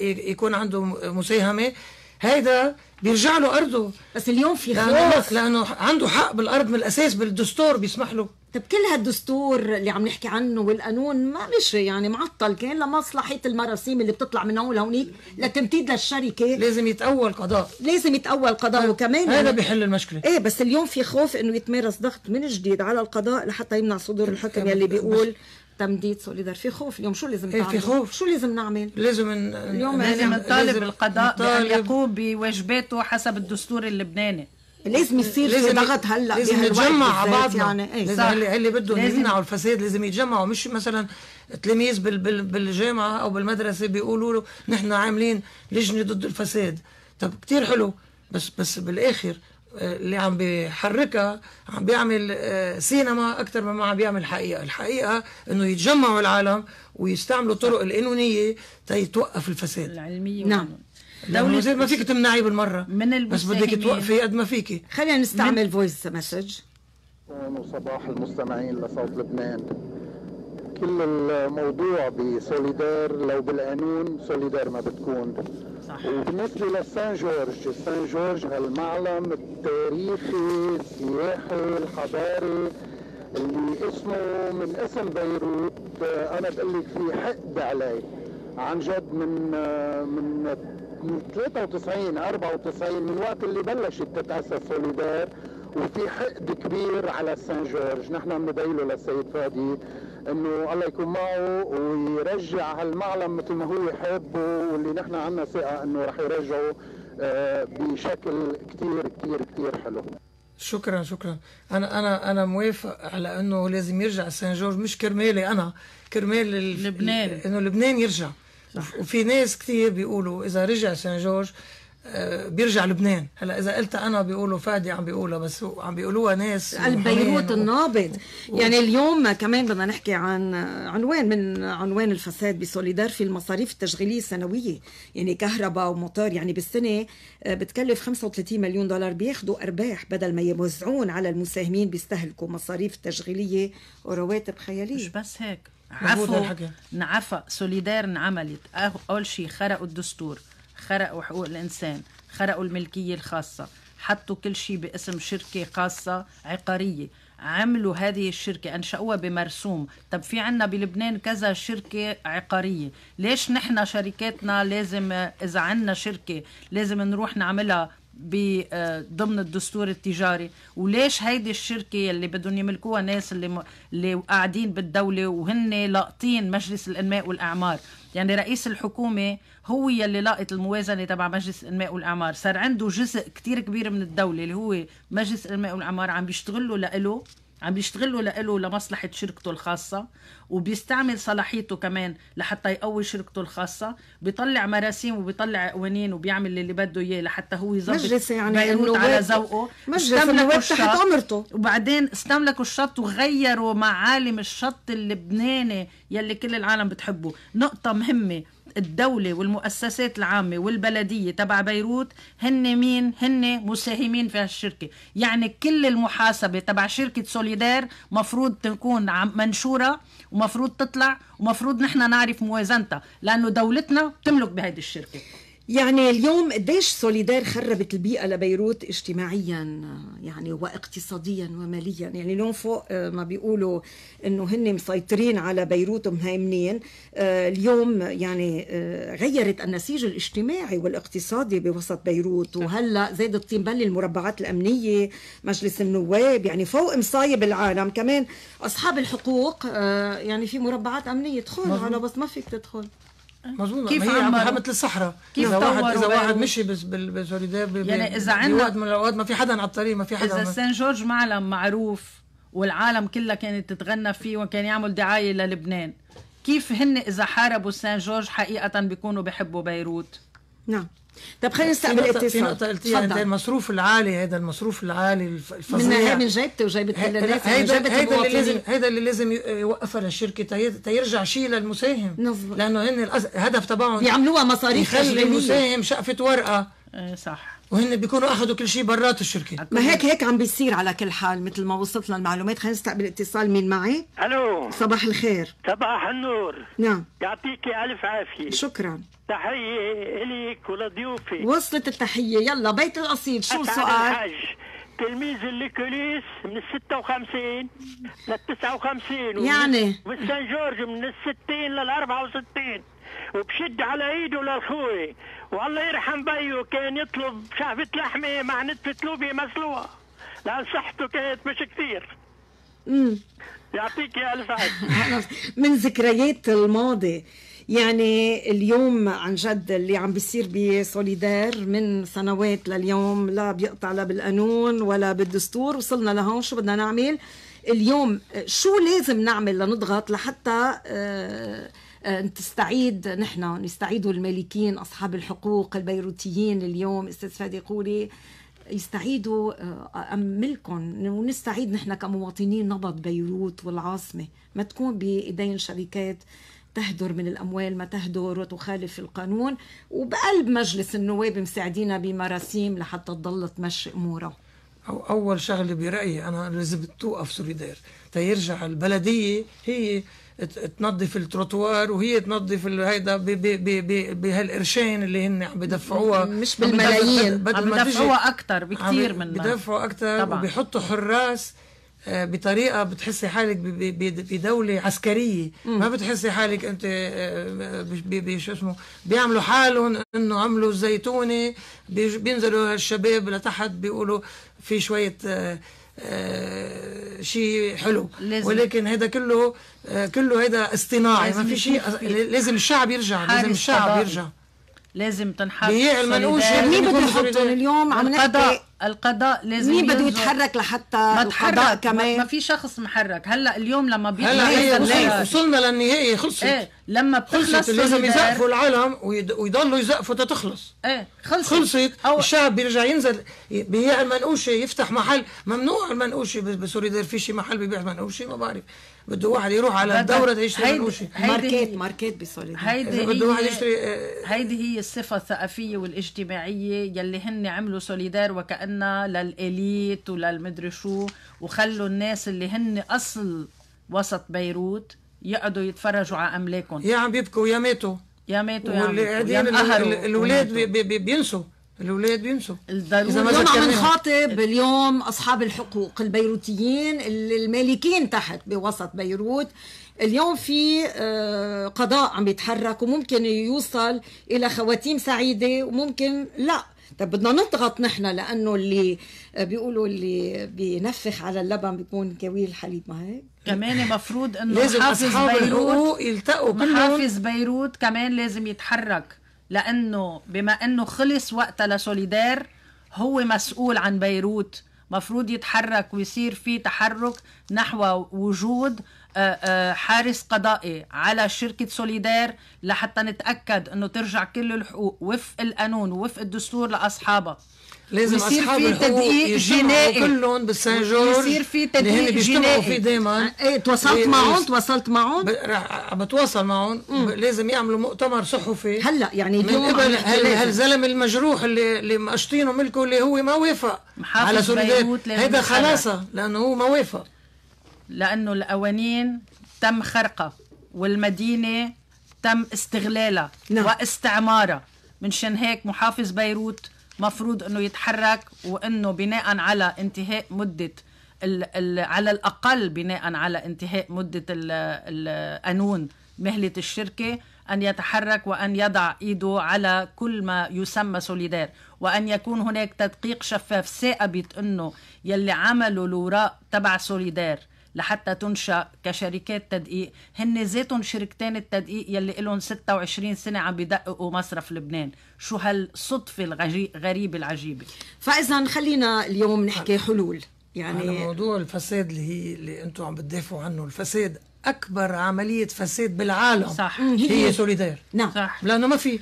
يكون عنده مساهمة هيدا بيرجع له أرضه. بس اليوم في خوف. لأنه عنده حق بالأرض من الأساس بالدستور بيسمح له. طب كل هالدستور اللي عم نحكي عنه والقانون ما مشي يعني معطل. كان لمصلحة المراسيم اللي بتطلع من هون لهونيك لتمديد للشركة. لازم يتأول قضاء. لازم يتأول قضاء. وكمان هذا يعني بيحل المشكلة. إيه بس اليوم في خوف إنه يتمارس ضغط من جديد على القضاء لحتى يمنع صدور الحكم يلي بيقول تمديد سوليدار. في خوف اليوم. شو لازم إيه، في تعمل؟ خوف. شو لازم نعمل؟ لازم ن- اليوم لازم نطالب القضاء بأن يقوم بواجباته حسب الدستور اللبناني. لازم يصير في لازم ضغط هلا لازم نتجمع على بعضنا. يعني. إيه لازم. اللي اللي بدهم يمنعوا الفساد لازم يتجمعوا مش مثلا تلاميذ بال بال بالجامعة أو بالمدرسة بيقولوا له نحن عاملين لجنة ضد الفساد. طب كتير حلو بس بس بالآخر اللي عم بيحركها عم بيعمل آه، سينما أكثر مما عم بيعمل حقيقة. الحقيقة إنه يتجمعوا العالم ويستعملوا طرق القانونيه تيتوقف الفساد. العلمية نعم. دولة الفساد ما فيك تمنعيه بالمرة. من بس بدك. توقفي قد ما فيكي. خلينا نستعمل voice message وصباح المستمعين لصوت لبنان. كل الموضوع بسوليدير لو بالقانون سوليدير ما بتكون. صح. وبالنسبة للسان جورج. سان جورج هالمعلم التاريخي السياحي الحضاري اللي اسمه من اسم بيروت. أنا بقول لك في حقد عليه. عن جد من من من 93 94 من وقت اللي بلشت تتأسس سوليدار وفي حقد كبير على سان جورج. نحن بندعيله للسيد فادي. إنه الله يكون معه ويرجع هالمعلم مثل ما هو حابه واللي نحن عنا ثقة إنه رح يرجعه آه، بشكل كتير كتير كتير حلو. شكرا شكرا. أنا أنا أنا موافق على إنه لازم يرجع سان جورج مش كرمالي أنا كرمال ال- لبنان. إنه لبنان يرجع. وف- وفي ناس كثير بيقولوا إذا رجع سان جورج بيرجع لبنان. هلا إذا قلت أنا بيقولوا فادي عم بيقولها بس عم بيقولوها ناس قلب روحانيين بيروت و- النابض. يعني اليوم كمان بدنا نحكي عن عنوان من عنوان الفساد بسوليدار في المصاريف التشغيلية السنوية. يعني كهرباء وموتور يعني بالسنة آه، بتكلف 35 مليون دولار بياخدوا أرباح بدل ما يوزعون على المساهمين بيستهلكوا مصاريف تشغيلية ورواتب مش خيالية بس هيك. عفوا. نعفى. سوليدار انعملت. أول شيء خرقوا الدستور. خرقوا حقوق الإنسان خرقوا الملكية الخاصة حطوا كل شيء باسم شركة خاصة عقارية. عملوا هذه الشركة أنشأوها بمرسوم. طب في عنا بلبنان كذا شركة عقارية. ليش نحن شركاتنا لازم إذا عنا شركة لازم نروح نعملها ضمن الدستور التجاري. وليش هيدي الشركة اللي بدهم يملكوها ناس اللي, م... اللي قاعدين بالدولة وهن لاقطين مجلس الإنماء والأعمار؟ يعني رئيس الحكومة هو يلي لاقط الموازنة تبع مجلس الإنماء والأعمار. صار عنده جزء كتير كبير من الدولة اللي هو مجلس الإنماء والأعمار عم بيشتغلوا لإله. عم بيشتغلوا لإله لمصلحة شركته الخاصة وبيستعمل صلاحيته كمان لحتى يقوي شركته الخاصة بيطلع مراسيم وبيطلع قوانين وبيعمل اللي بده إياه لحتى هو يظبط مجلس يعني بيروت على ذوقه مجلس النواب تحت. أمرته. وبعدين استملكوا الشط وغيروا معالم الشط اللبناني يلي كل العالم بتحبه نقطة مهمة الدولة والمؤسسات العامة والبلدية تبع بيروت هن مين؟ هن مساهمين في هالشركة يعني كل المحاسبة تبع شركة سوليدار مفروض تكون منشورة ومفروض تطلع ومفروض نحن نعرف موازنتها لأنه دولتنا بتملك بهيدي الشركة يعني اليوم قديش سوليدار خربت البيئة لبيروت اجتماعيا يعني واقتصاديا وماليا؟ يعني اليوم فوق آه، ما بيقولوا إنه هن مسيطرين على بيروت ومهيمنين. آه، اليوم يعني آه، غيرت النسيج الاجتماعي والاقتصادي بوسط بيروت. وهلأ زاد الطين بلي المربعات الأمنية مجلس النواب يعني فوق مصايب العالم. كمان أصحاب الحقوق يعني في مربعات أمنية ادخل مظبوط. على بس ما فيك تدخل. مظبوط كيف هي؟ عم مثل الصحراء كيف إذا واحد إذا واحد؟ مشي بس بال- بسوليدار ب- يعني إذا عنا- بوقت من الأوقات ما في حدا على الطريق ما في حدا ما- سان جورج معلم معروف والعالم كلها كانت تتغنى فيه وكان يعمل دعاية للبنان كيف هن إذا حاربوا سان جورج حقيقة بيكونوا بيحبوا بيروت نعم. طب خلينا نستقبل نقطة- في اتصال. نقطة قلتيها انت تفضل. المصروف العالي هذا المصروف العالي الف- من الفظيع هي من جيبتي وجيبة كل الناس هيدا هيدا اللي لازم هيدا اللي لازم يوقفها للشركة تي- تيرجع شيء للمساهم. مظبوط. لأنه هن الهدف تبعهم يعملوها مصاريف يخلي تشغيلية المساهم شقفة ورقة. إيه صح. وهن بيكونوا أخذوا كل شيء برات الشركة. ما هيك هيك عم بيصير على كل حال مثل ما وصلت للمعلومات. خلينا نستقبل اتصال. مين معي؟ ألو. صباح الخير. صباح النور نعم. يعطيك ألف عافية. شكرا. تحية اليك ولضيوفك وصلت التحية. يلا بيت القصيد شو السؤال الحاج. تلميذ الليكوليس من ال 56 لل 59 يعني؟ والسان جورج من ال 60 لل 64 وبشد على إيده للخوي والله يرحم بيو كان يطلب شعبة لحمة مع نتفة لوبيا مسلوقة. لأن صحته كانت مش كثير. امم يعطيك يا ألف عافية. من ذكريات الماضي. يعني اليوم عن جد اللي عم بيصير بسوليدار من سنوات لليوم لا بيقطع لا بالقانون ولا بالدستور وصلنا لهون شو بدنا نعمل؟ اليوم شو لازم نعمل لنضغط لحتى آه، آه، تستعيد نحن نستعيدوا المالكين أصحاب الحقوق البيروتيين اليوم أستاذ فادي قولي يستعيدوا آه، ملكهم ونستعيد نحن كمواطنين نبض بيروت والعاصمة ما تكون بإيدين شركات تهدر من الأموال ما تهدر وتخالف القانون. وبقلب مجلس النواب مساعدينا بمراسيم لحتى تضل تمشي أمورها أو أول شغلة برأيي أنا لازم توقف سوليدير تيرجع البلدية هي تنظف التروتوار وهي تنظف هيدا بهالقرشين اللي هن عم بدفعوها. مش بالملايين. عم بدفعوها أكتر بكتير عم من بدفعوا أكتر طبعاً. وبيحطوا حراس. آه، بطريقة بتحسي حالك ب- ب- ب- بدولة عسكرية ما بتحسي حالك أنت آه، ب- شو اسمه بيعملوا حالهم إنه عملوا الزيتونة بيج- بينزلوا الشباب لتحت بيقولوا في شوية آه، آه، شيء حلو لازم. ولكن هذا كله آه، كله هذا اصطناعي ما في شيء لازم الشعب يرجع لازم الشعب. يرجع لازم تنحط بيع المنقوش سوليدار. اللي مين بده يحطهم. اليوم عم نحكي القضاء لازم مين بده. يتحرك لحتى ما القضاء كمان؟ ما في شخص محرك. هلا اليوم لما بيطلع هلا هي وصلنا للنهاية خلصت. إيه لما بتخلص خلصت لازم يزقفوا العالم ويد- ويضلوا يزقفوا تتخلص. إيه خلصت. خلصت. أو- الشعب بيرجع ينزل بيبيع المنقوشة يفتح محل. ممنوع المنقوشة ب- بسوريدار في شي محل بيبيع منقوشه ما بعرف. بده واحد يروح على الدوره يشتري هيدي- ماركات ماركات بسوليدير هيدي بده واحد هي يشتري آه، هيدي هي الصفة الثقافية والاجتماعية يلي هن عملوا سوليدير وكأنها لل élite وللمدري شو وخلوا الناس اللي هن أصل وسط بيروت يقعدوا يتفرجوا على أملاكهم. يا عم بيبكوا يا ماتوا. يا ماتوا يا واللي قاعدين ال- ينقهروا ال- الاولاد وماتوا. بي- بي- بينسوا. إذا ما اليوم عم. نخاطب اليوم أصحاب الحقوق البيروتيين اللي المالكين تحت بوسط بيروت. اليوم في آه، قضاء عم يتحرك وممكن يوصل إلى خواتيم سعيدة وممكن لا. طب بدنا نضغط نحن لأنه اللي آه، بيقولوا اللي بينفخ على اللبن بيكون كويل حليب. ما هيك؟ كمان مفروض إنه لازم محافظ أصحاب بيروت الحقوق يلتقوا كلهم. محافظ بيروت كمان لازم يتحرك. لأنه بما إنه خلص وقتها لسوليدار هو مسؤول عن بيروت. مفروض يتحرك ويصير في تحرك نحو وجود آه، آه، حارس قضائي على شركة سوليدار لحتى نتأكد إنه ترجع كل الحقوق وفق القانون وفق الدستور لأصحابها. لازم اصحاب الحقوق تدقيق يجمعوا جنائي. كلهم بالسان جورج ويصير في اللي تدقيق جنائي. فيه دائما إيه تواصلت معهم تواصلت معهم. بتواصل معهم. لازم يعملوا مؤتمر صحفي. هلأ يعني من قبل. هالزلمة المجروح اللي اللي مقشطينه ملكه اللي هو ما وافق على لازم هيدا. خلاصة لأنه هو ما وافق لأنه القوانين تم خرقها والمدينة تم استغلالها نعم. واستعمارها. منشان هيك محافظ بيروت مفروض إنه يتحرك وإنه بناء على انتهاء مدة ال ال على الأقل بناء على انتهاء ال- القانون. مهلة الشركة أن يتحرك وأن يضع إيده على كل ما يسمى سوليدار وأن يكون هناك تدقيق شفاف ثابت أنه يلي عملوا الوراء تبع سوليدار لحتى تنشأ كشركات تدقيق. هن ذاتهم شركتين التدقيق يلي لهم 26 سنة عم بدققوا مصرف لبنان. شو هالصدفة الغريبة العجيبة؟ فإذا خلينا اليوم نحكي حلول. يعني يعني موضوع الفساد اللي هي اللي أنتم عم بتدافعوا عنه. الفساد أكبر عملية فساد بالعالم. صح. هي سوليدار نعم. صح. لأنه ما في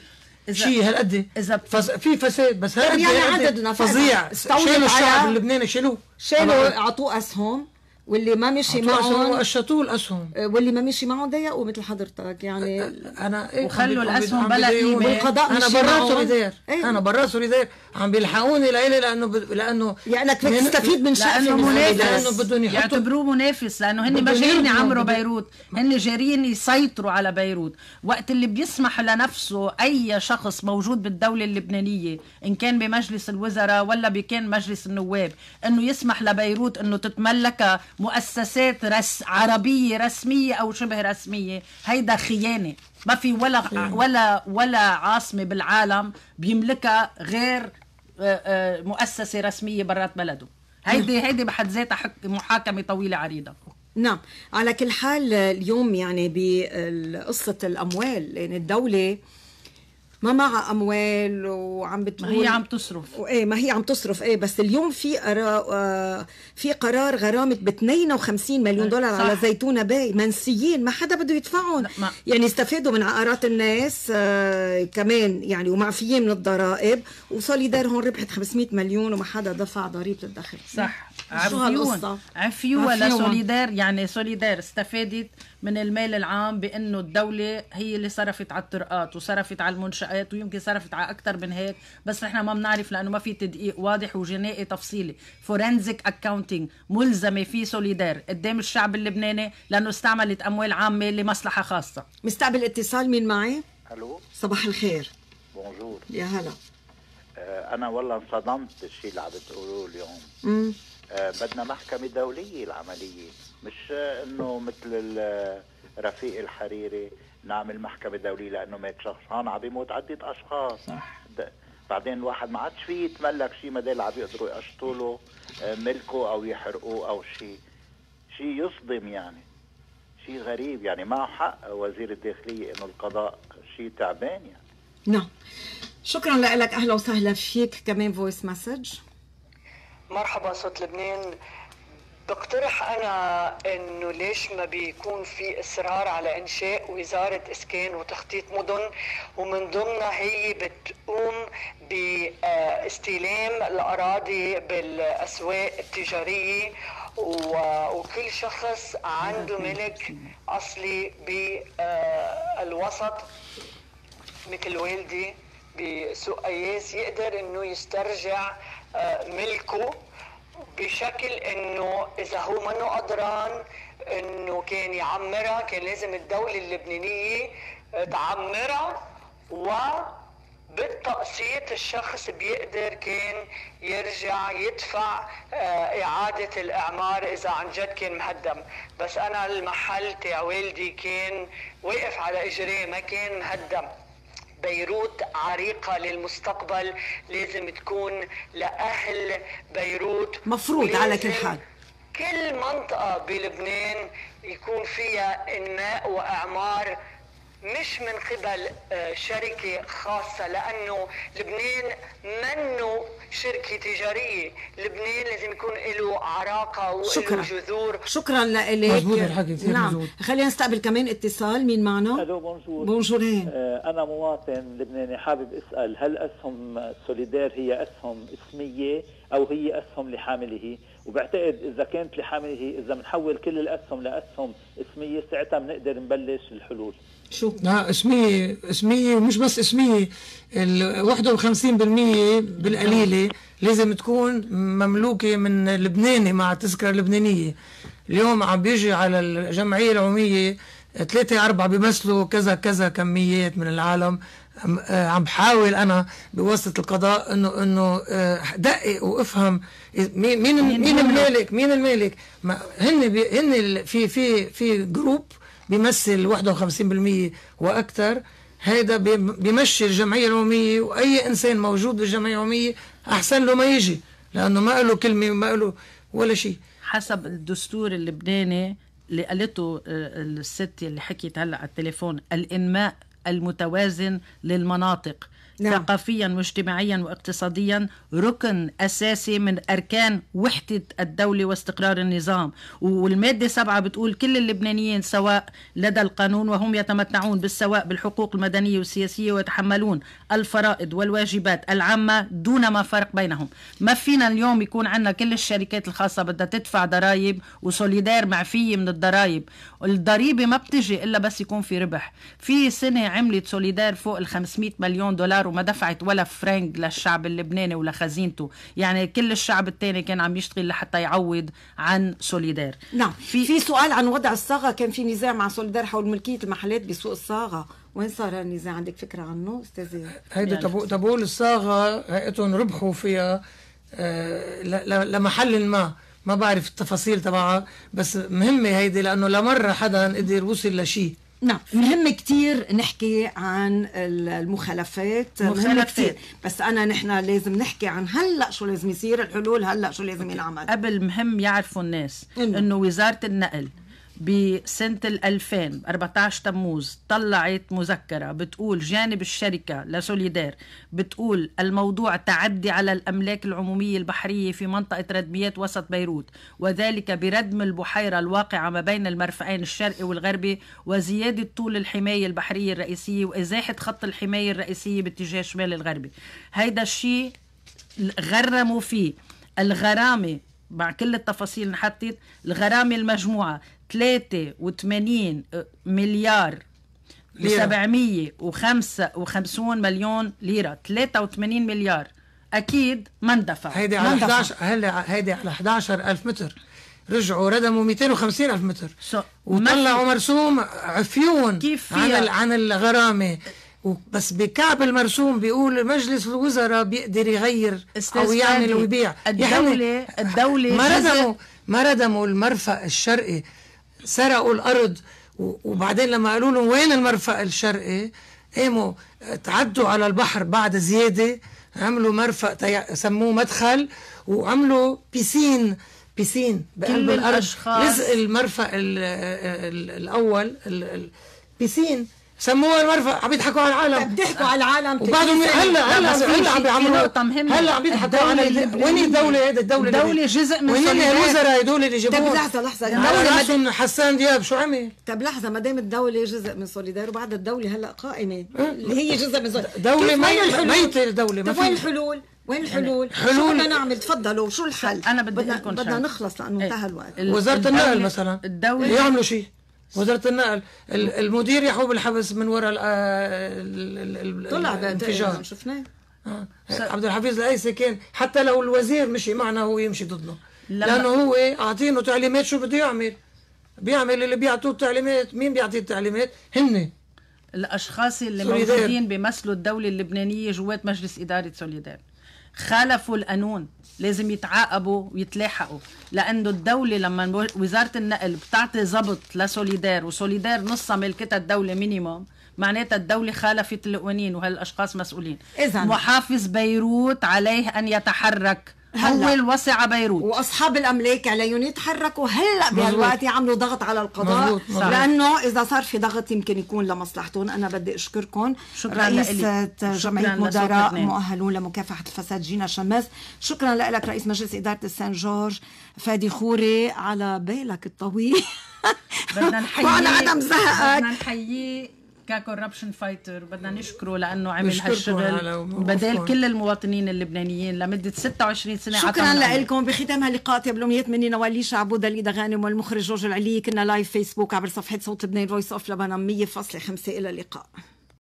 شيء هالقد. إذا فس... في فساد بس هالقد يعني عددنا فظيع. شالوا الشعب على- اللبناني شالوه. شالوا أعطوه أسهم. واللي ما مشي معهم وقشطوه الاسهم واللي ما مشي معهم ضيقوا مثل حضرتك يعني أنا إيه وخلوا عم بلا. قيمة. والقضاء أنا برا. سوليدير إيه. أنا برا سوليدير عم بيلحقوني لإلي لأنه ب... لأنه يعني بدك تستفيد من شقفة لأنه من منافس لأنه بدهم يحطوا- يعتبروه منافس لأنه هن ما جايين يعمروا بيروت هن جايين يسيطروا على بيروت وقت اللي بيسمح لنفسه أي شخص موجود بالدولة اللبنانية إن كان بمجلس الوزراء ولا بكان مجلس النواب إنه يسمح لبيروت إنه تتملكها مؤسسات رس عربية رسمية أو شبه رسمية. هيدا خيانة. ما في ولا ولا ولا عاصمة بالعالم بيملكها غير آه، آه، مؤسسة رسمية برات بلده. هيدي هيدي بحد ذاتها محاكمة طويلة عريضة. نعم. على كل حال اليوم يعني بقصة الأموال لأن الدولة ما معها أموال وعم بتقول ما هي عم تصرف. إيه ما هي عم تصرف. إيه بس اليوم في قرار آه في قرار غرامة ب 52 مليون دولار صح. على زيتونة باي. منسيين ما حدا بده يدفعهم. يعني استفادوا من عقارات الناس آه كمان يعني ومعفيين من الضرائب. وسوليدار هون ربحت 500 مليون وما حدا دفع ضريبه الدخل صح. شو هالقصة؟ عفيون عفيون ولا. سوليدار يعني سوليدار استفادت من المال العام بأنه الدولة هي اللي صرفت على الطرقات وصرفت على المنشآت ويمكن صرفت على أكثر من هيك بس نحن ما بنعرف لأنه ما في تدقيق واضح وجنائي تفصيلي. forensic accounting ملزمة في سوليدار قدام الشعب اللبناني لأنه استعملت أموال عامة لمصلحة خاصة. مستقبل اتصال مين معي؟ ألو؟ صباح الخير. بونجور. يا هلا. آه أنا والله انصدمت بالشيء اللي عم بتقولوه اليوم. مم. بدنا محكمة دولية العملية مش إنه مثل رفيق الحريري نعمل محكمة دولية لأنه مات شخص هون عم بيموت عدة أشخاص. صح. بعدين الواحد ما عادش فيه يتملك شيء ما اللي عم بيقدروا يقشطوا له آه، ملكه أو يحرقوه أو شيء شيء يصدم يعني. شيء غريب يعني. معه حق وزير الداخلية إنه القضاء شيء تعبان يعني. نعم. شكرا لك أهلا وسهلا فيك. كمان voice message مرحبا صوت لبنان. بقترح أنا إنه ليش ما بيكون في إصرار على إنشاء وزارة إسكان وتخطيط مدن؟ ومن ضمنها هي بتقوم باستلام الأراضي بالأسواق التجارية وكل شخص عنده ملك أصلي بالوسط مثل والدي بسوق أياس يقدر إنه يسترجع ملكه بشكل إنه إذا هو منه قدران إنه كان يعمرها كان لازم الدولة اللبنانية تعمرها و بالتقسيط الشخص بيقدر كان يرجع يدفع آه، إعادة الإعمار إذا عن جد كان مهدم. بس أنا المحل تاع والدي كان واقف على إجريه ما كان مهدم. بيروت عريقة للمستقبل لازم تكون لأهل بيروت. مفروض على كل حال. كل منطقة بلبنان يكون فيها إنماء وإعمار مش من قبل آه، شركة خاصة لأنه لبنان منه شركة تجارية. لبنان لازم يكون له عراقة وله شكرا. جذور. شكرا لك مزبوط الحكي، كتير نعم. مزبوط. خلينا نستقبل كمان اتصال. مين معنا؟ ألو بونجور. بونجورين آه، أنا مواطن لبناني حابب أسأل هل أسهم سوليدار هي أسهم اسمية أو هي أسهم لحامله؟ وبعتقد إذا كانت لحامله إذا بنحول كل الأسهم لأسهم اسمية ساعتها بنقدر نبلش الحلول. شو؟ لا اسمية اسمية ومش بس اسمية ال 51% بالقليلة لازم تكون مملوكة من لبناني مع تذكرة لبنانية. اليوم عم بيجي على الجمعية العمومية ثلاثة أربعة بيمثلوا كذا كذا كميات من العالم. عم- آه، عم بحاول أنا بواسطة القضاء إنه إنه آه، دقق وأفهم مين مين مين المالك مين المالك؟ ما هن هن في في في group بيمثل 51% وأكثر. هيدا بي- بيمشي الجمعية العموميه وأي إنسان موجود بالجمعية العموميه أحسن له ما يجي لأنه ما له كلمة ما له ولا شيء. حسب الدستور اللبناني اللي قالته آه، الست اللي حكيت هلأ على التليفون الإنماء المتوازن للمناطق. نعم. ثقافيا واجتماعيا واقتصاديا ركن أساسي من أركان وحدة الدولة واستقرار النظام. والمادة سبعة بتقول كل اللبنانيين سواء لدى القانون وهم يتمتعون بالسواء بالحقوق المدنية والسياسية ويتحملون الفرائض والواجبات العامة دون ما فرق بينهم. ما فينا اليوم يكون عندنا كل الشركات الخاصة بدها تدفع ضرائب وسوليدار معفية من الضرائب. الضريبة ما بتجي إلا بس يكون في ربح. في سنة عملت سوليدار فوق ال 500 مليون دولار وما دفعت ولا فرنك للشعب اللبناني ولا خزينته. يعني كل الشعب التاني كان عم يشتغل لحتى يعوض عن سوليدار نعم في, في سؤال عن وضع الصاغة. كان في نزاع مع سوليدار حول ملكية المحلات بسوق الصاغة. وين صار النزاع؟ عندك فكرة عنه أستاذي هيدي تبو تبول الصاغة هيئتهم ربحوا فيها آه، ل- ل- لمحل ما. ما بعرف التفاصيل تبعها بس مهمة هيدي لأنه لمرة حدا قدر وصل لشيء نعم. مهم كتير نحكي عن المخالفات. مهم مخالفات. كتير. بس أنا نحن لازم نحكي عن هلأ شو لازم يصير الحلول هلأ شو لازم ينعمل. قبل مهم يعرفوا الناس. إنه وزارة النقل بسنة ال 2000 14 تموز طلعت مذكرة بتقول جانب الشركة لسوليدار بتقول الموضوع تعدي على الأملاك العمومية البحرية في منطقة ردميات وسط بيروت وذلك بردم البحيرة الواقعة ما بين المرفقين الشرقي والغربي وزيادة طول الحماية البحرية الرئيسية وإزاحة خط الحماية الرئيسية باتجاه الشمال الغربي. هيدا الشيء غرموا فيه الغرامة مع كل التفاصيل انحطت الغرامة المجموعة. 83 مليار ليرة. و755 مليون ليرة. 83 مليار. أكيد ما اندفع. هيدي على اندفع. 11 هلا هيدي على 11000 متر. رجعوا ردموا 250 ألف متر. وطلعوا مرسوم عفيون كيف عن عن الغرامة. بس بكعب المرسوم بيقول مجلس الوزراء بيقدر يغير أو يعمل ويبيع. الدولة الدولة ما ردموا ما ردموا المرفأ الشرقي سرقوا الأرض وبعدين لما قالوا لهم وين المرفأ الشرقي؟ قاموا تعدوا على البحر بعد زيادة عملوا مرفأ سموه مدخل وعملوا بيسين بيسين بقلب الأرض. لزق المرفأ ال- ال- الأول ال- ال- بيسين. سموها المرفأ عم يضحكوا على العالم بيضحكوا على العالم وبعدهم هلا لا، هلا هلا عم بيعملوا. هلا عم يضحكوا على وين الدولة هيدا الدولة الدولة جزء من وين. الوزراء هدول اللي طب جابوهم لحظة لحظة الدولة حسان دياب شو عمل؟ طب لحظة ما دام الدولة جزء من سوليدار وبعد الدولة هلا قائمة اللي هي جزء من سوليدار دولة؟ ميتة الدولة، ما وين في- الحلول؟ وين الحلول؟ حلول- شو بدنا نعمل تفضلوا شو الحل؟ أنا بدي بدنا, بدنا. نخلص لأنه انتهى الوقت وزارة النقل مثلا الدولة يعملوا شيء وزارة النقل ال- المدير يحوب الحبس من وراء طلع الانفجار. شفناه. آه. عبد الحفيظ القيسي كان حتى لو الوزير مشي معنا هو يمشي ضدنا. لأنه هو أعطينه تعليمات شو بده يعمل. بيعمل اللي بيعطوه التعليمات. مين بيعطيه التعليمات؟ هن. الأشخاص اللي سوليدار. موجودين بيمثلوا الدولة اللبنانية جوات مجلس إدارة سوليدار خالفوا القانون. لازم يتعاقبوا ويتلاحقوا. لأنه الدولة لما وزارة النقل بتعطي ضبط لسوليدار وسوليدار نصها ملكتها الدولة minimum معناتها الدولة خالفت القوانين وهالأشخاص مسؤولين. إذن. محافظ بيروت عليه أن يتحرك. هو الوصي على بيروت. وأصحاب الأملاك عليهم يتحركوا هلأ. بهالوقت يعملوا ضغط على القضاء. مزبوط، مزبوط. لأنه إذا صار في ضغط يمكن يكون لمصلحتهم. أنا بدي أشكركم. شكراً رئيس. جمعية مدراء. مؤهلون لمكافحة الفساد جينا شماس. شكرا لك رئيس مجلس إدارة السان جورج فادي خوري. على بالك الطويل. بدنا نحييه وعلى عدم زهقك. بدنا نحييه ك corruption fighter بدنا نشكره لأنه عمل هالشغل. بدال كل المواطنين اللبنانيين لمدة 26 سنة شكرا. لكم بختامها لقاء طيب الامنيات مني نوال ليشع عبود ليدا غانم والمخرج جورج العلي. كنا live فيسبوك عبر صفحة صوت لبنان Voice of لبنان 100.5 إلى اللقاء.